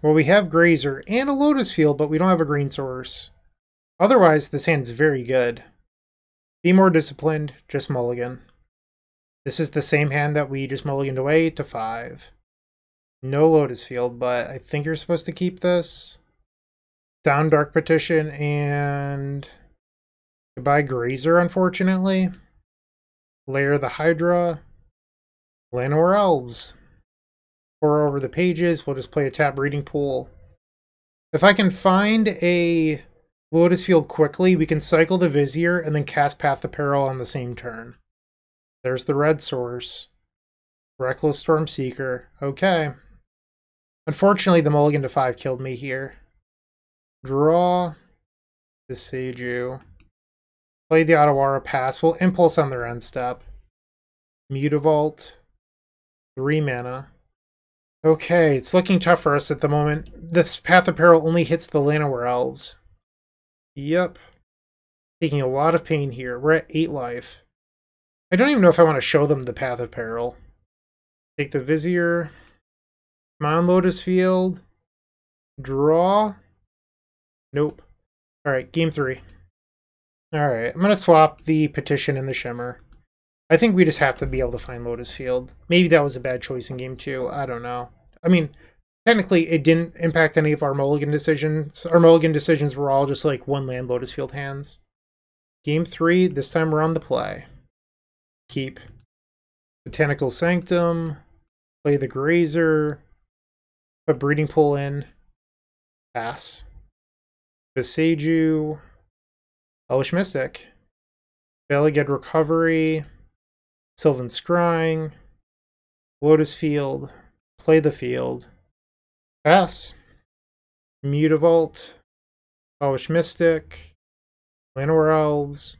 Well, we have Grazer and a Lotus Field, but we don't have a green source. Otherwise, this hand's very good. Be more disciplined, just mulligan. This is the same hand that we just mulliganed away to 5. No Lotus Field, but I think you're supposed to keep this. Down Dark Petition and goodbye Grazer, unfortunately. Lair of the Hydra. Llanowar Elves. Pore over the pages. We'll just play a tap Breeding Pool. If I can find a Lotus Field quickly, we can cycle the Vizier and then cast Path of Peril on the same turn. There's the red source. Reckless Storm Seeker. Okay. Unfortunately, the mulligan to 5 killed me here. Draw the Seiju. Play the Otawara pass. We'll impulse on their end step. Mutavault. Three mana. Okay, it's looking tough for us at the moment. This Path of Peril only hits the Llanowar Elves. Yep. Taking a lot of pain here. We're at 8 life. I don't even know if I want to show them the Path of Peril. Take the Vizier. Come Lotus Field. Draw. Nope. Alright, game three. Alright, I'm going to swap the Petition and the Shimmer. I think we just have to be able to find Lotus Field. Maybe that was a bad choice in game two. I don't know. I mean, technically it didn't impact any of our mulligan decisions. Our mulligan decisions were all just like one land Lotus Field hands. Game three, this time we're on the play. Keep. Botanical Sanctum. Play the Grazer. Put Breeding Pool in. Pass. Boseiju, Elvish Mystic, Bala Ged Recovery, Sylvan Scrying, Lotus Field, Play the Field, Pass, Mutavault, Elvish Mystic, Llanowar Elves,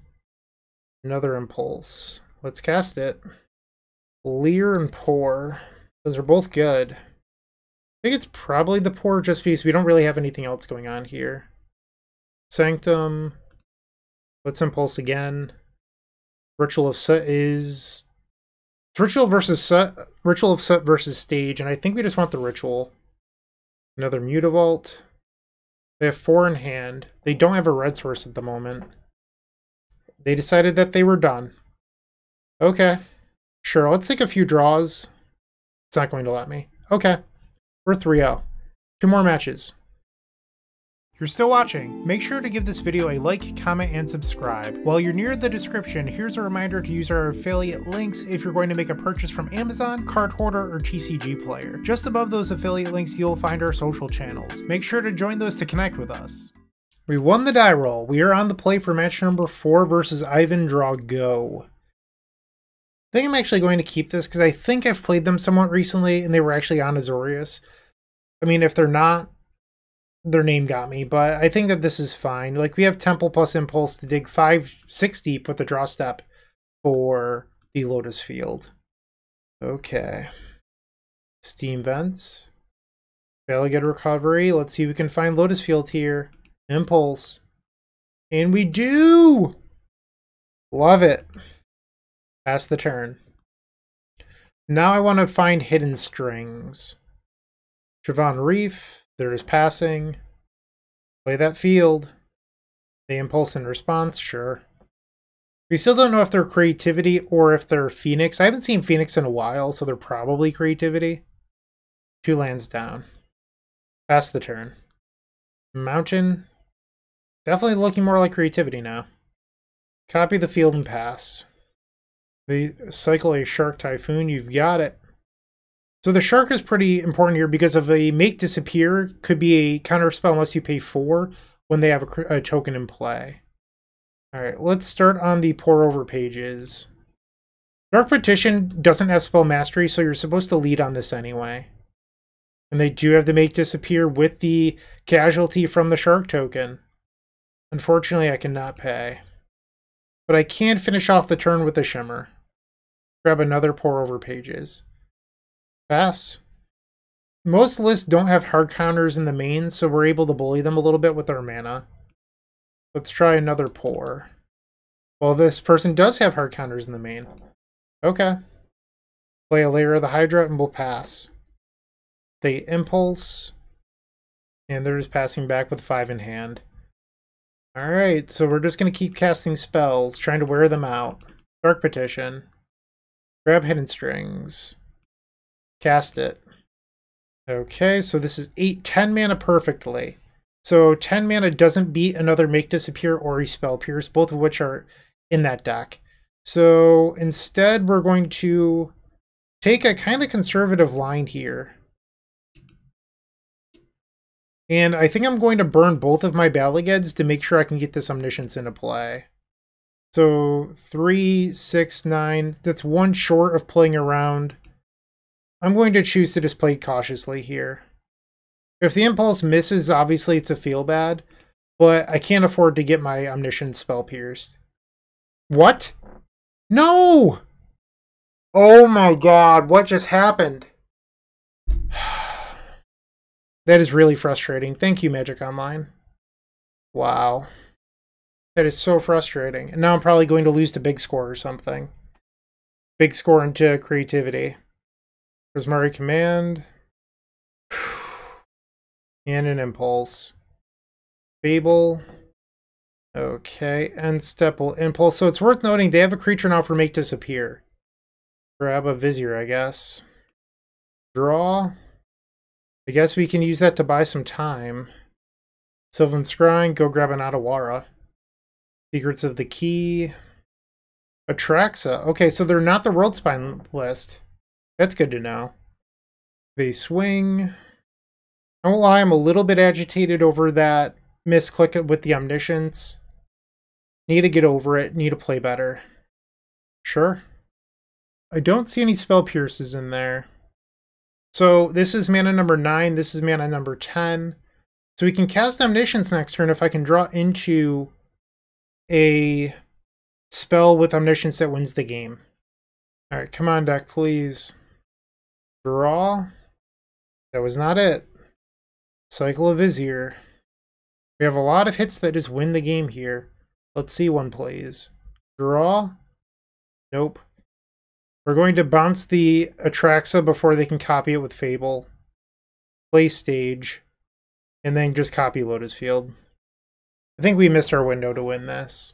another Impulse. Let's cast it. Lier and Pore. Those are both good. I think it's probably the Pore just because we don't really have anything else going on here. Sanctum. Let's impulse again. Ritual of Soot is Ritual versus Set Ritual of Soot versus Stage, and I think we just want the ritual. Another Mutavault. They have four in hand. They don't have a red source at the moment. They decided that they were done. Okay. Sure, let's take a few draws. It's not going to let me. Okay. We're 3-0. Two more matches you're still watching, make sure to give this video a like, comment, and subscribe. While you're near the description, here's a reminder to use our affiliate links if you're going to make a purchase from Amazon, Cardhoarder, or TCG Player. Just above those affiliate links, you'll find our social channels. Make sure to join those to connect with us. We won the die roll. We are on the play for match number 4 versus Ivan Drago. I think I'm actually going to keep this because I think I've played them somewhat recently and they were actually on Azorius. I mean, if they're not, their name got me, but I think that this is fine. Like we have Temple plus Impulse to dig five, six deep with the draw step for the Lotus Field. Okay. Steam Vents. Bala Ged Recovery. Let's see if we can find Lotus Field here. Impulse. And we do! Love it. Pass the turn. Now I want to find hidden strings. Shivan Reef. There is passing. Play that field. The impulse and response, sure. We still don't know if they're creativity or if they're Phoenix. I haven't seen Phoenix in a while, so they're probably creativity. Two lands down. Pass the turn. Mountain. Definitely looking more like creativity now. Copy the field and pass. They cycle a Shark Typhoon. You've got it. So the Shark is pretty important here because of a Make Disappear could be a counter spell unless you pay four when they have a, a token in play. All right, let's start on the pore over pages. Dark Petition doesn't have spell mastery, so you're supposed to lead on this anyway. And they do have the make disappear with the casualty from the shark token. Unfortunately, I cannot pay. But I can finish off the turn with a shimmer. Grab another pore over pages. Pass. Most lists don't have hard counters in the main, so we're able to bully them a little bit with our mana. Let's try another Pore. Well, this person does have hard counters in the main. Okay. Play a Lair of the Hydra and we'll pass. They impulse. And they're just passing back with five in hand. Alright, so we're just going to keep casting spells, trying to wear them out. Dark Petition. Grab Hidden Strings. Cast it. Okay, so this is 8, 10 mana perfectly. So 10 mana doesn't beat another Make Disappear or a Spell Pierce, both of which are in that deck. So instead, we're going to take a kind of conservative line here. And I think I'm going to burn both of my Bala Geds to make sure I can get this Omniscience into play. So three, six, nine. That's one short of playing around. I'm going to choose to just play cautiously here. If the impulse misses, obviously it's a feel bad, but I can't afford to get my omniscient spell pierced. What? No! Oh my god, what just happened? that is really frustrating. Thank you, Magic Online. Wow. That is so frustrating. And now I'm probably going to lose to Big Score or something. Big Score into Creativity. Prismari Command and an impulse. Fable. Okay, and Stepple Impulse. So it's worth noting they have a creature now for Make Disappear. Grab a Vizier, I guess. Draw. I guess we can use that to buy some time. Sylvan Scrying, go grab an Otawara. Secrets of the Key. Atraxa. Okay, so they're not the World Spine list. That's good to know. They swing. I won't lie, I'm a little bit agitated over that misclick with the omniscience. Need to get over it, need to play better. Sure. I don't see any spell pierces in there. So this is mana number 9, this is mana number 10. So we can cast Omniscience next turn if I can draw into a spell with Omniscience that wins the game. Alright, come on deck, please. Draw. That was not it. Cycle of Vizier. We have a lot of hits that just win the game here. Let's see one, please. Draw. Nope. We're going to bounce the Atraxa before they can copy it with Fable. Play stage. And then just copy Lotus Field. I think we missed our window to win this.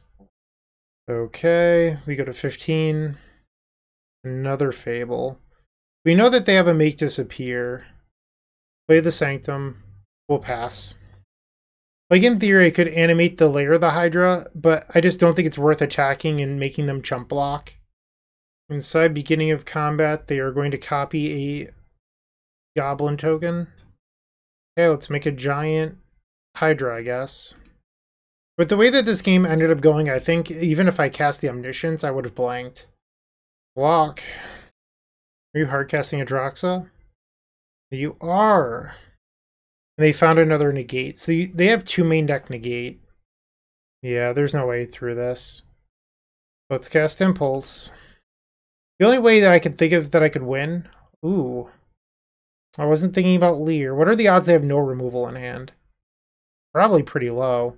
Okay, we go to 15. Another Fable. We know that they have a Make Disappear. Play the Sanctum. We'll pass. Like in theory, I could animate the Lair of the Hydra, but I just don't think it's worth attacking and making them jump block. Inside beginning of combat, they are going to copy a Goblin token. Okay, let's make a giant Hydra, I guess. But the way that this game ended up going, I think even if I cast the Omniscience, I would have blanked. Block. Are you hardcasting Atraxa? You are. And they found another negate. So you, they have two main deck negate. Yeah, there's no way through this. Let's cast Impulse. The only way that I could think of that I could win... Ooh. I wasn't thinking about Lier. What are the odds they have no removal in hand? Probably pretty low.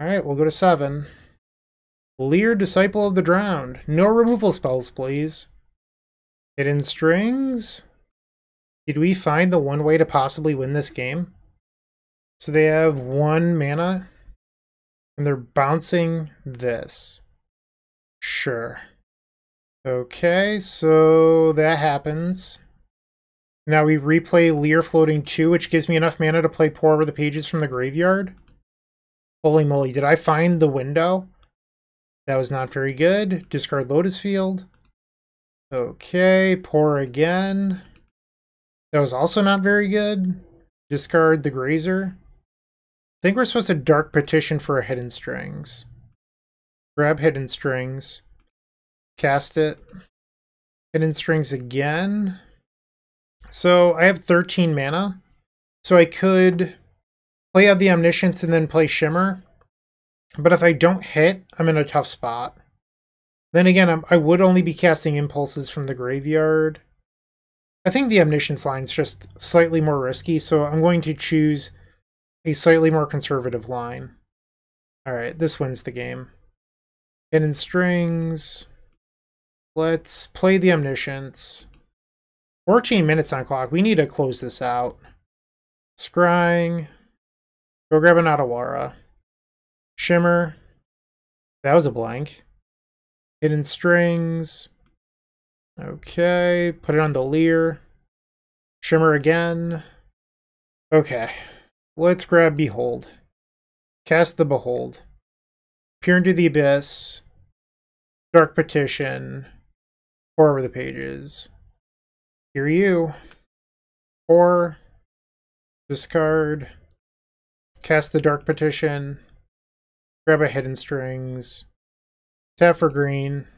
Alright, we'll go to 7. Lier, Disciple of the Drowned. No removal spells, please. Hidden Strings? Did we find the one way to possibly win this game? So they have one mana and they're bouncing this. Sure. Okay, so that happens. Now we replay Lier Floating 2, which gives me enough mana to play Pore Over the Pages from the graveyard. Holy moly, did I find the window? That was not very good. Discard Lotus Field. Okay, Pore again. That was also not very good. Discard the Grazer. I think we're supposed to Dark Petition for a Hidden Strings. Grab Hidden Strings. Cast it. Hidden Strings again. So I have 13 mana. So I could play out the Omniscience and then play Shimmer. But if I don't hit, I'm in a tough spot. Then again, I'm, i would only be casting impulses from the graveyard. I think the Omniscience line is just slightly more risky, so I'm going to choose a slightly more conservative line. Alright, this wins the game. Hidden Strings. Let's play the Omniscience. 14 minutes on clock. We need to close this out. Scrying. Go grab an Otawara. Shimmer. That was a blank. Hidden strings. Okay, put it on the Lier. Shimmer again. Okay, let's grab Behold. Cast the Behold. Peer into the Abyss. Dark Petition. Pore over the pages. Here you. Or discard. Cast the Dark Petition. Grab a Hidden Strings. For green.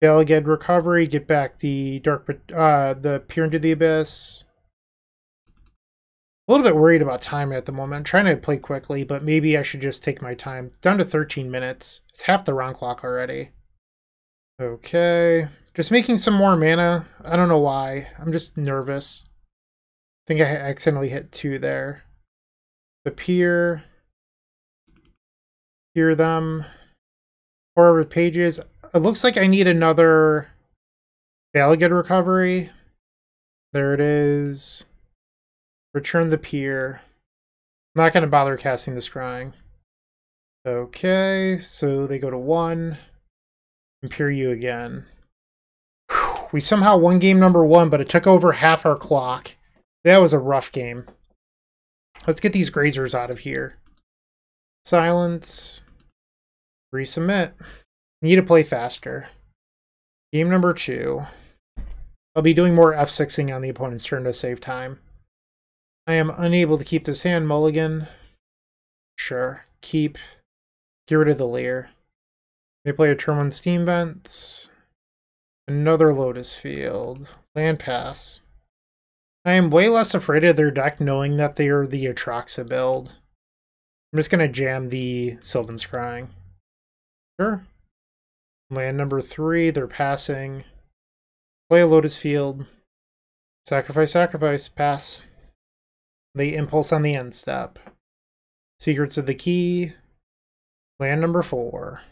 Bala Ged recovery, get back the dark uh the peer into the abyss. A little bit worried about time at the moment. I'm trying to play quickly, but maybe I should just take my time. Down to 13 minutes. It's half the round clock already. Okay. Just making some more mana. I don't know why. I'm just nervous. I think I accidentally hit two there. The peer. Hear them over pages. It looks like I need another Bala Ged recovery. There it is. Return the peer. I'm not going to bother casting the scrying. Okay, so they go to one. Peer you again. We somehow won game number one, but it took over half our clock. That was a rough game. Let's get these grazers out of here. Silence. Resubmit. Need to play faster. Game number two. I'll be doing more F6ing on the opponent's turn to save time. I am unable to keep this hand mulligan. Sure. Keep. Get rid of the Lier. They play a turn one steam vents. Another Lotus Field. Land pass. I am way less afraid of their deck knowing that they are the Atraxa build. I'm just going to jam the Sylvan Scrying. Sure. Land number three, they're passing. Play a Lotus Field. Sacrifice, sacrifice, pass. The impulse on the end step. Secrets of the Key. Land number four.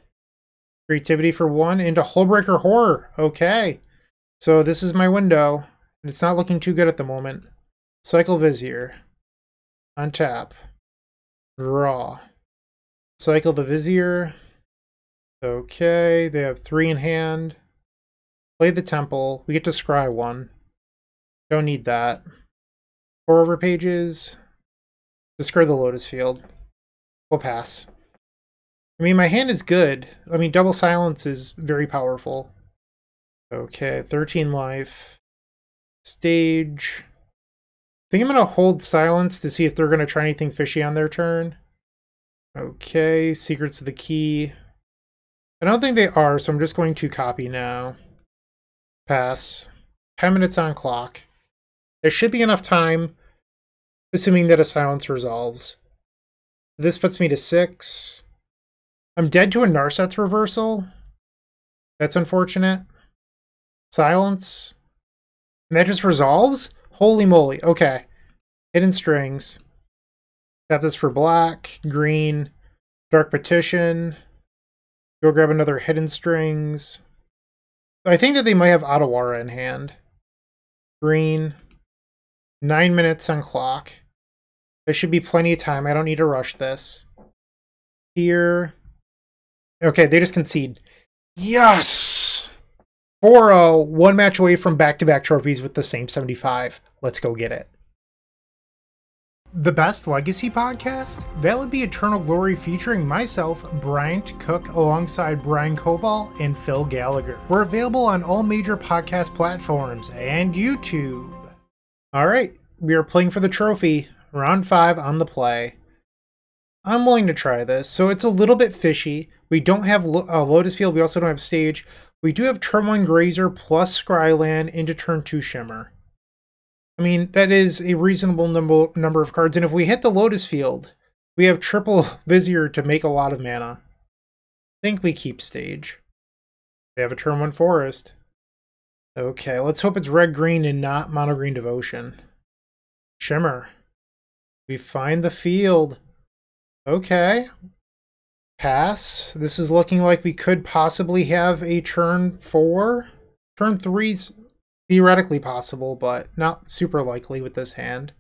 Creativity for one into Hullbreaker Horror. Okay. So this is my window. And it's not looking too good at the moment. Cycle Vizier. Untap. Draw. Cycle the Vizier. Okay, they have three in hand. Play the temple. We get to scry one. Don't need that. Pore over pages. Discard the lotus field. We'll pass. I mean, my hand is good. I mean, double silence is very powerful. Okay, 13 life. Stage. I think I'm going to hold silence to see if they're going to try anything fishy on their turn. Okay, secrets of the key. I don't think they are, so I'm just going to copy now. Pass. 10 minutes on clock. There should be enough time, assuming that a silence resolves. This puts me to 6. I'm dead to a Narset's reversal. That's unfortunate. Silence. And that just resolves? Holy moly. Okay. Hidden strings. Tap this for black, green, dark petition. Go grab another Hidden Strings. I think that they might have Otawara in hand. Green. Nine minutes on clock. There should be plenty of time. I don't need to rush this. Here. Okay, they just concede. Yes! 4-0, one match away from back-to-back trophies with the same 75. Let's go get it. The Best Legacy Podcast? That would be Eternal Glory featuring myself, Bryant Cook, alongside Brian Coval and Phil Gallagher. We're available on all major podcast platforms and YouTube. Alright, we are playing for the trophy. Round 5 on the play. I'm willing to try this. So it's a little bit fishy. We don't have uh, Lotus Field. We also don't have Stage. We do have Turmoil 1 Grazer plus Scryland into Turn 2 Shimmer. I mean, that is a reasonable number, number of cards. And if we hit the Lotus Field, we have triple Vizier to make a lot of mana. I think we keep Stage. They have a Turn 1 Forest. Okay, let's hope it's red-green and not mono-green Devotion. Shimmer. We find the field. Okay. Pass. This is looking like we could possibly have a turn four. Turn three's theoretically possible, but not super likely with this hand.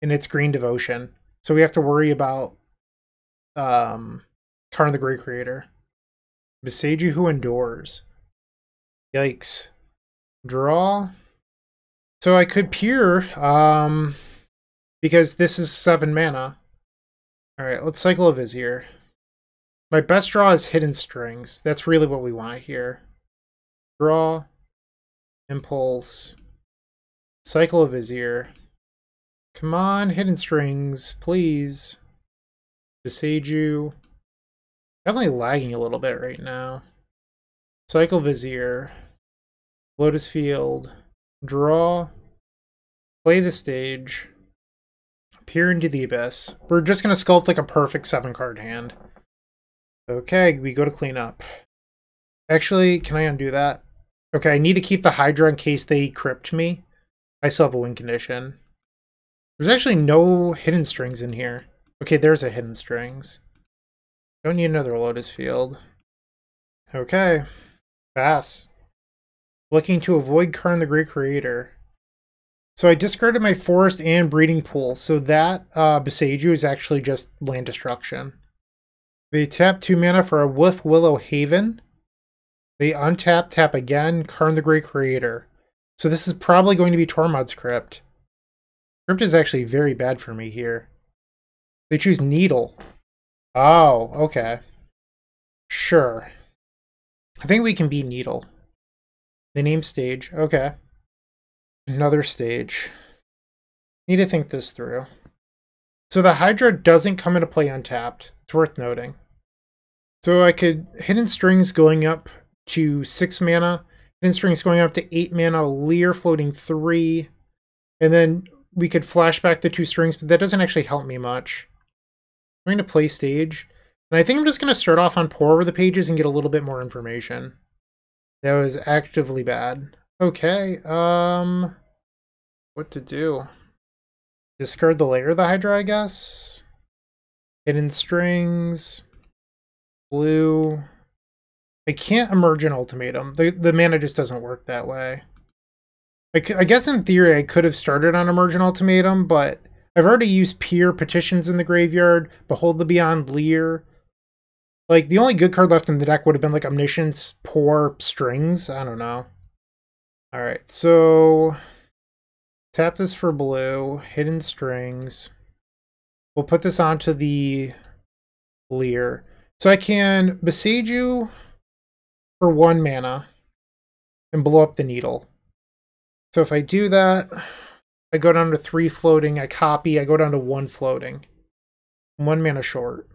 And it's green devotion. So we have to worry about um Karn the Great Creator. Boseiju who endures. Yikes. Draw. So I could peer, um because this is seven mana. Alright, let's cycle a Vizier. My best draw is Hidden Strings. That's really what we want here. Draw, Impulse, cycle a Vizier. Come on, Hidden Strings, please. Boseiju. Definitely lagging a little bit right now. Cycle Vizier. Lotus Field. Draw. Play the stage. Peer into the Abyss. We're just going to sculpt like a perfect seven card hand. Okay, we go to clean up. Actually, can I undo that? Okay, I need to keep the Hydra in case they crypt me. I still have a win condition. There's actually no hidden strings in here. Okay, there's a hidden strings. Don't need another Lotus Field. Okay. Pass. Looking to avoid Karn the Great Creator. So I discarded my forest and breeding pool, so that uh, Boseiju is actually just land destruction. They tap 2 mana for a Wolf-Willow Haven. They untap, tap again, Karn the Great Creator. So this is probably going to be Tormod's Crypt. Crypt is actually very bad for me here. They choose Needle. Oh, okay. Sure. I think we can beat Needle. They name stage. Okay. Another stage. Need to think this through. So the Hydra doesn't come into play untapped. It's worth noting. So I could Hidden Strings going up to 6 mana, Hidden Strings going up to 8 mana, Lier floating 3, and then we could flash back the two strings, but that doesn't actually help me much. I'm going to play stage, and I think I'm just going to start off on pore over the pages and get a little bit more information. That was actively bad. Okay, um, what to do? Discard the Lair of the Hydra, I guess. Hidden strings, blue. I can't emergent ultimatum. The the mana just doesn't work that way. I, I guess in theory I could have started on emergent ultimatum, but I've already used peer petitions in the graveyard, behold the beyond Lier. Like the only good card left in the deck would have been like omniscience, poor strings. I don't know. All right, so tap this for blue, hidden strings. We'll put this onto the Lier. So I can Boseiju for one mana and blow up the needle. So if I do that, I go down to three floating, I copy, I go down to one floating. One mana short.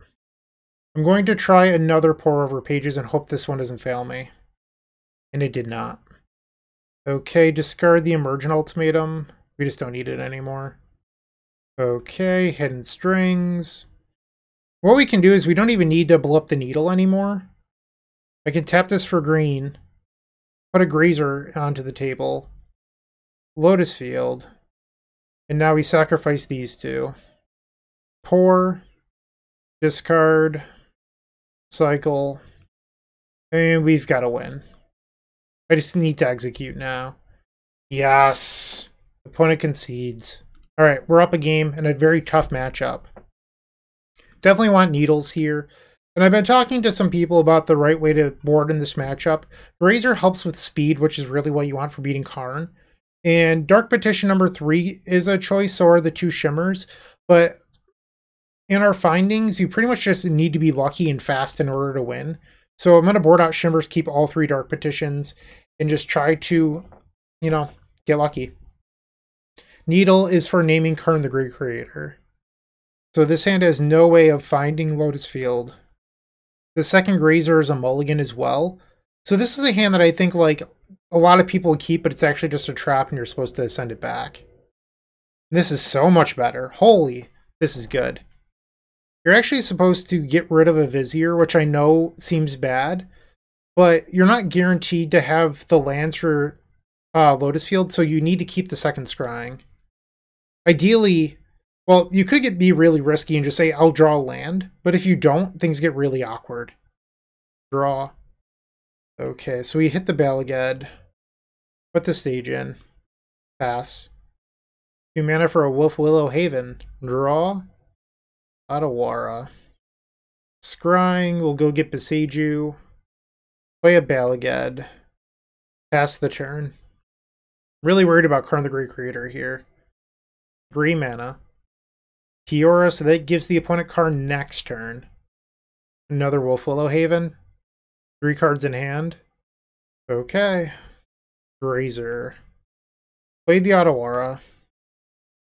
I'm going to try another pore over pages and hope this one doesn't fail me. And it did not. Okay, discard the emergent ultimatum. We just don't need it anymore. Okay, hidden strings. What we can do is we don't even need to blow up the needle anymore. I can tap this for green, put a grazer onto the table, lotus field, and now we sacrifice these two. Pore, discard, cycle, and we've got to win. I just need to execute now. Yes! Opponent concedes. All right, we're up a game and a very tough matchup. Definitely want needles here. And I've been talking to some people about the right way to board in this matchup. Grazer helps with speed, which is really what you want for beating Karn. And Dark Petition number three is a choice, so are the two Shimmers. But in our findings, you pretty much just need to be lucky and fast in order to win. So I'm going to board out Shimmers, keep all three Dark Petitions, and just try to, you know, get lucky. Needle is for naming Karn the Great Creator. So this hand has no way of finding Lotus Field. The second Grazer is a mulligan as well. So this is a hand that I think like a lot of people keep, but it's actually just a trap and you're supposed to send it back. This is so much better. Holy, this is good. You're actually supposed to get rid of a Vizier, which I know seems bad, but you're not guaranteed to have the lands for uh, Lotus Field, so you need to keep the second scrying. Ideally, well, you could get be really risky and just say, I'll draw land, but if you don't, things get really awkward. Draw. Okay, so we hit the Bala Ged. Put the stage in. Pass. Two mana for a Wolf Willow Haven. Draw. Otawara. Scrying, we'll go get Boseiju. Play a Bala Ged. Pass the turn. Really worried about Karn the Great Creator here. Three mana. Kiora, so that gives the opponent card next turn. Another Wolf Willow Haven. Three cards in hand. Okay. Grazer. Play the Otawara.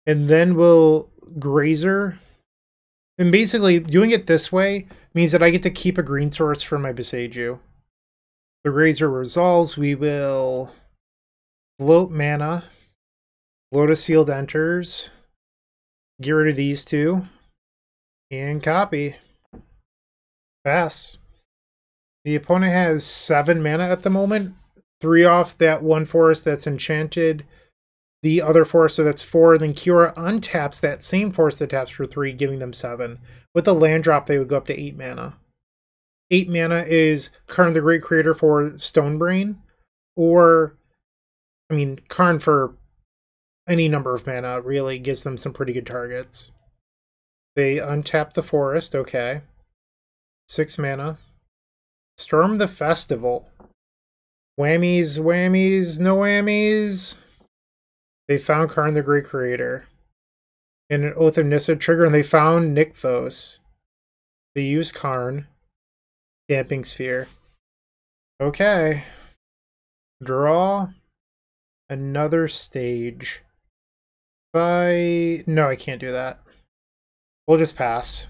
And then we'll Grazer. And basically, doing it this way means that I get to keep a green source for my Boseiju. The Grazer resolves, we will float mana. Lotus Field enters. Get rid of these two. And copy. Pass. The opponent has seven mana at the moment. Three off that one forest that's enchanted. The other forest, so that's four. Then Kiora untaps that same forest that taps for three, giving them seven. With a land drop, they would go up to eight mana. Eight mana is Karn the Great Creator for Stonebrain. Or, I mean, Karn for any number of mana really gives them some pretty good targets. They untap the forest, okay. Six mana. Storm the festival. Whammies, whammies, no whammies. They found Karn the Great Creator. In an Oath of Nissa trigger, and they found Nykthos. They use Karn. Damping Sphere. Okay. Draw another stage. I... No, I can't do that. We'll just pass.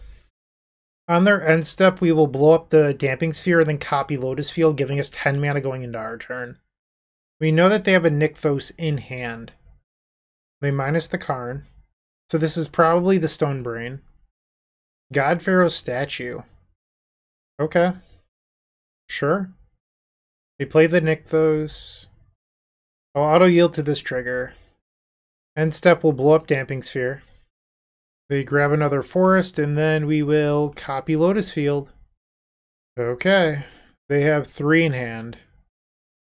On their end step, we will blow up the Damping Sphere and then copy Lotus Field, giving us 10 mana going into our turn. We know that they have a Nykthos in hand. They minus the Karn. So this is probably the Stone Brain. God Pharaoh's statue. Okay. Sure. They play the Nykthos. I'll auto yield to this trigger. End step will blow up Damping Sphere. They grab another forest, and then we will copy Lotus Field. Okay. They have three in hand.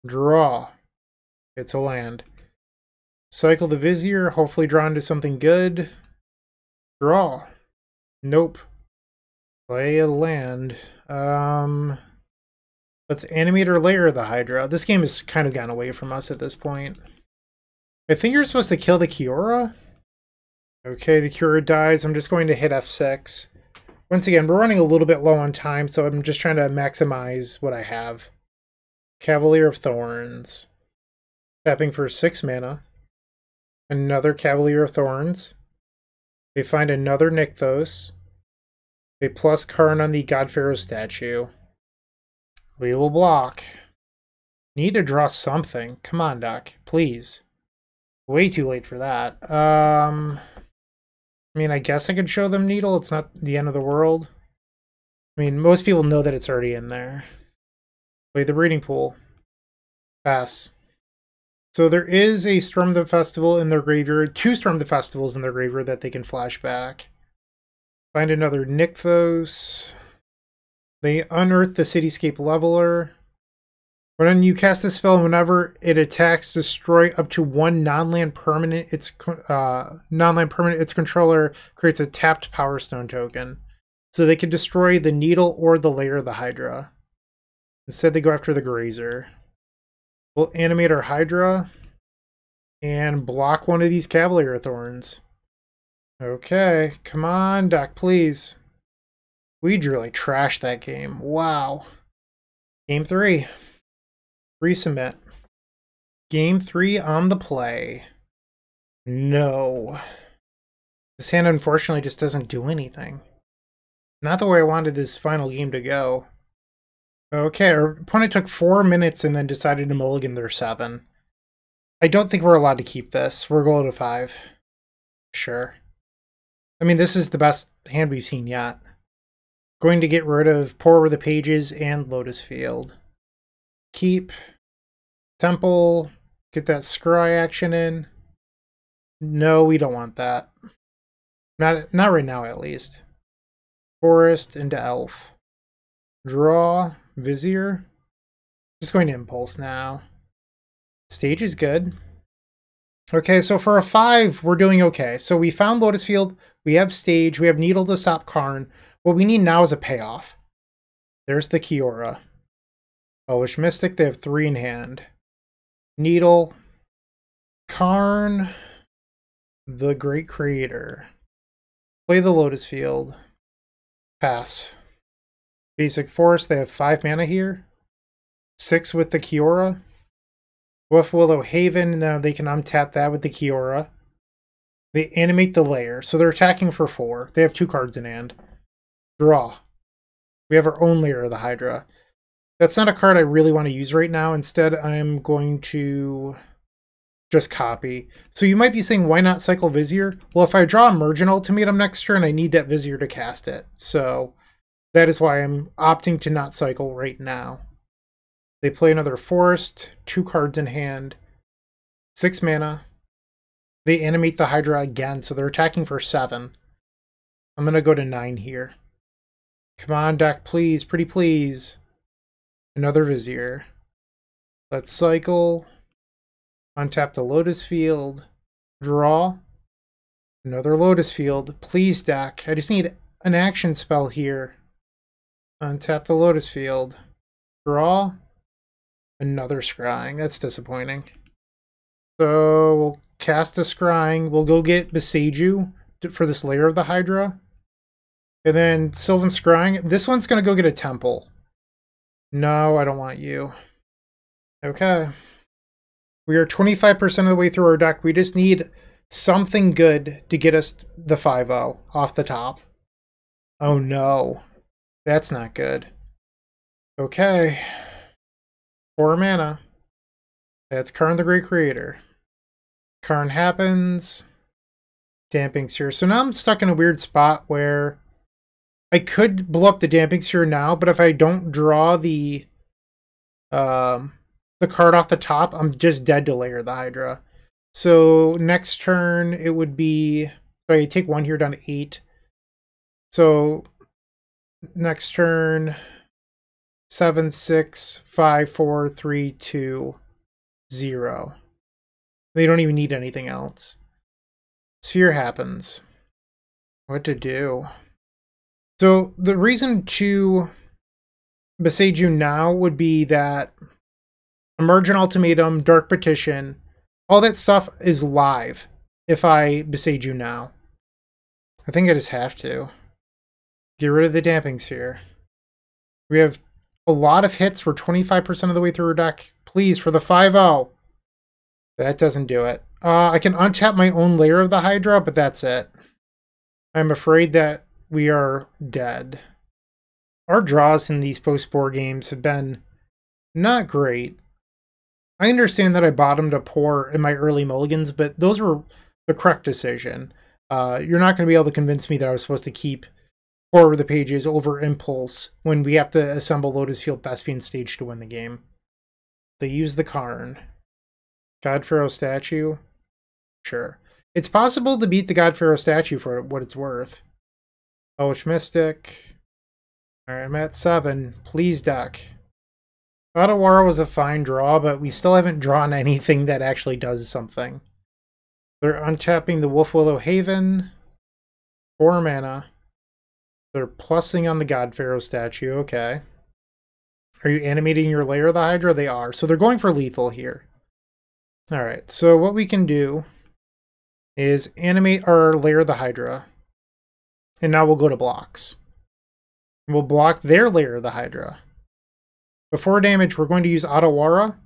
Draw. It's a land. Cycle the Vizier, hopefully draw into something good. Draw. Nope. Play a land. Um, let's animate or Lair of the Hydra. This game has kind of gone away from us at this point. I think you're supposed to kill the Kiora. Okay, the Kiora dies. I'm just going to hit F6. Once again, we're running a little bit low on time, so I'm just trying to maximize what I have. Cavalier of Thorns. Tapping for 6 mana. Another Cavalier of Thorns. They find another Nykthos. They plus Karn on the God Pharaoh statue. We will block. Need to draw something. Come on, Doc. Please. Way too late for that. Um, I mean, I guess I could show them Needle. It's not the end of the world. I mean, most people know that it's already in there. Play the breeding pool. Pass. So there is a Storm the Festival in their graveyard, two Storm the Festivals in their graveyard that they can flash back. Find another Nykthos. They unearth the Cityscape Leveler. When you cast a spell, whenever it attacks, destroy up to one non-land permanent. Its uh, non-land permanent. Its controller creates a tapped Power Stone token, so they can destroy the needle or the Lair of the Hydra. Instead, they go after the Grazer. We'll animate our Hydra and block one of these Cavalier Thorns. Okay, come on, Doc, please. We really trashed that game. Wow. Game three. Resubmit. Game three on the play. No. This hand unfortunately just doesn't do anything. Not the way I wanted this final game to go. Okay, our opponent took four minutes and then decided to mulligan their seven. I don't think we're allowed to keep this. We're going to five. Sure. I mean, this is the best hand we've seen yet. Going to get rid of Pore Over the Pages and Lotus Field keep temple, get that scry action in. No, we don't want that. Not not right now at least. Forest into elf. Draw, vizier. Just going to impulse now. Stage is good. Okay, so for a five, we're doing okay. So we found Lotus Field, we have stage, we have Needle to stop Karn. What we need now is a payoff. There's the Kiora. Oh, Elvish Mystic, they have three in hand. Needle, Karn, the Great Creator. Play the Lotus Field. Pass. Basic Forest, they have five mana here. Six with the Kiora. Wolfwillow Haven, now they can untap that with the Kiora. They animate the Lair, so they're attacking for four. They have two cards in hand. Draw. We have our own Lair of the Hydra. That's not a card I really want to use right now. Instead, I'm going to just copy. So you might be saying, why not cycle Vizier? Well, if I draw an Emergent Ultimatum next turn, I need that Vizier to cast it. So that is why I'm opting to not cycle right now. They play another Forest, two cards in hand, six mana. They animate the Hydra again, so they're attacking for seven. I'm going to go to nine here. Come on, deck, please, pretty please. Another Vizier. Let's cycle. Untap the Lotus Field. Draw. Another Lotus Field. Please, deck. I just need an action spell here. Untap the Lotus Field. Draw. Another Scrying. That's disappointing. So we'll cast a Scrying. We'll go get Boseiju for this Lair of the Hydra. And then Sylvan Scrying. This one's going to go get a Temple. No, I don't want you. Okay. We are 25% of the way through our deck. We just need something good to get us the 5-0 off the top. Oh no. That's not good. Okay. Four mana. That's Karn the Great Creator. Karn happens. Damping Sphere. So now I'm stuck in a weird spot where I could blow up the damping sphere now, but if I don't draw the um the card off the top, I'm just dead to Lair the Hydra. So next turn it would be so I take one here down to eight. So next turn seven, six, five, four, three, two, zero. They don't even need anything else. Sphere happens. What to do? So the reason to Boseiju now would be that Emergent Ultimatum, Dark Petition, all that stuff is live if I Boseiju now. I think I just have to. Get rid of the Damping Sphere. We have a lot of hits. We're 25% of the way through our deck. Please, for the 5-0. That doesn't do it. Uh, I can untap my own Lair of the Hydra, but that's it. I'm afraid that we are dead. Our draws in these post-board games have been not great. I understand that I bottomed a Pore in my early mulligans, but those were the correct decision. Uh, you're not going to be able to convince me that I was supposed to keep Over the Pages over impulse when we have to assemble Lotus Field Thespian stage to win the game. They use the Karn. God Pharaoh statue? Sure. It's possible to beat the God Pharaoh statue for what it's worth. Oh, Elvish Mystic. Alright, I'm at seven. Please deck. war was a fine draw, but we still haven't drawn anything that actually does something. They're untapping the Wolf Willow Haven. Four mana. They're plussing on the God Pharaoh statue. Okay. Are you animating your Lair of the Hydra? They are. So they're going for lethal here. All right. So what we can do is animate our Lair of the Hydra. And now we'll go to blocks. We'll block their Lair of the Hydra. Before damage, we're going to use Otawara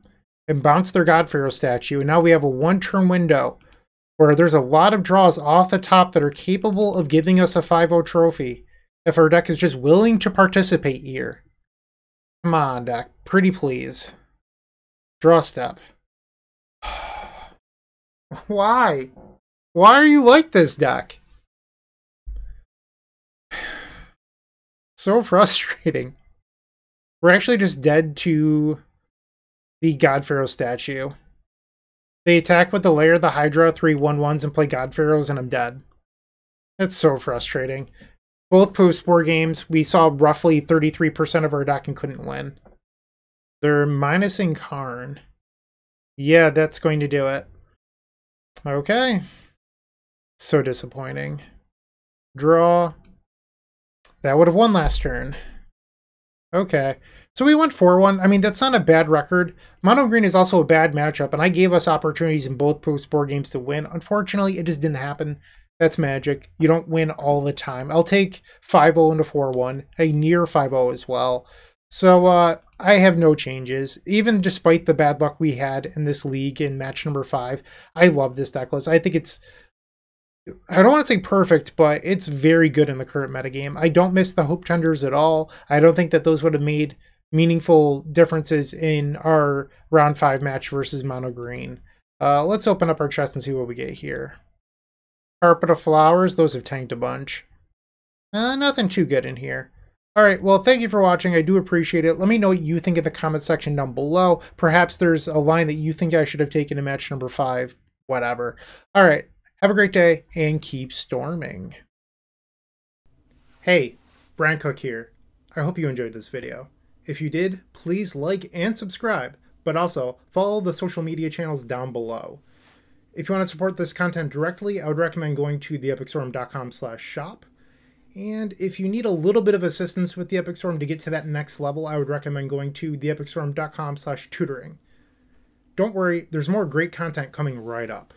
and bounce their God Pharaoh statue. And now we have a one-turn window where there's a lot of draws off the top that are capable of giving us a 5-0 trophy if our deck is just willing to participate here. Come on, deck. Pretty please. Draw step. Why? Why are you like this, deck? So frustrating. We're actually just dead to the God Pharaoh statue. They attack with the Lair of the Hydra, three one ones, and play God Pharaohs, and I'm dead. That's so frustrating. Both post war games, we saw roughly 33% of our deck and couldn't win. They're minusing Karn. Yeah, that's going to do it. Okay. So disappointing. Draw. That would have won last turn. Okay. So we went 4-1. I mean, that's not a bad record. Mono Green is also a bad matchup, and I gave us opportunities in both post-board games to win. Unfortunately, it just didn't happen. That's magic. You don't win all the time. I'll take 5-0 into 4-1, a near 5-0 as well. So uh, I have no changes. Even despite the bad luck we had in this league in match number 5, I love this deck list. I think it's I don't want to say perfect, but it's very good in the current metagame. I don't miss the Hope Tenders at all. I don't think that those would have made meaningful differences in our round five match versus Mono Green. Uh, let's open up our chest and see what we get here. Carpet of Flowers, those have tanked a bunch. Uh, nothing too good in here. All right, well, thank you for watching. I do appreciate it. Let me know what you think in the comment section down below. Perhaps there's a line that you think I should have taken in match number five, whatever. All right, have a great day and keep storming. Hey, Bryant Cook here. I hope you enjoyed this video. If you did, please like and subscribe, but also follow the social media channels down below. If you want to support this content directly, I would recommend going to theepicstorm.com slash shop. And if you need a little bit of assistance with the Epic Storm to get to that next level, I would recommend going to theepicstorm.com slash tutoring. Don't worry, there's more great content coming right up.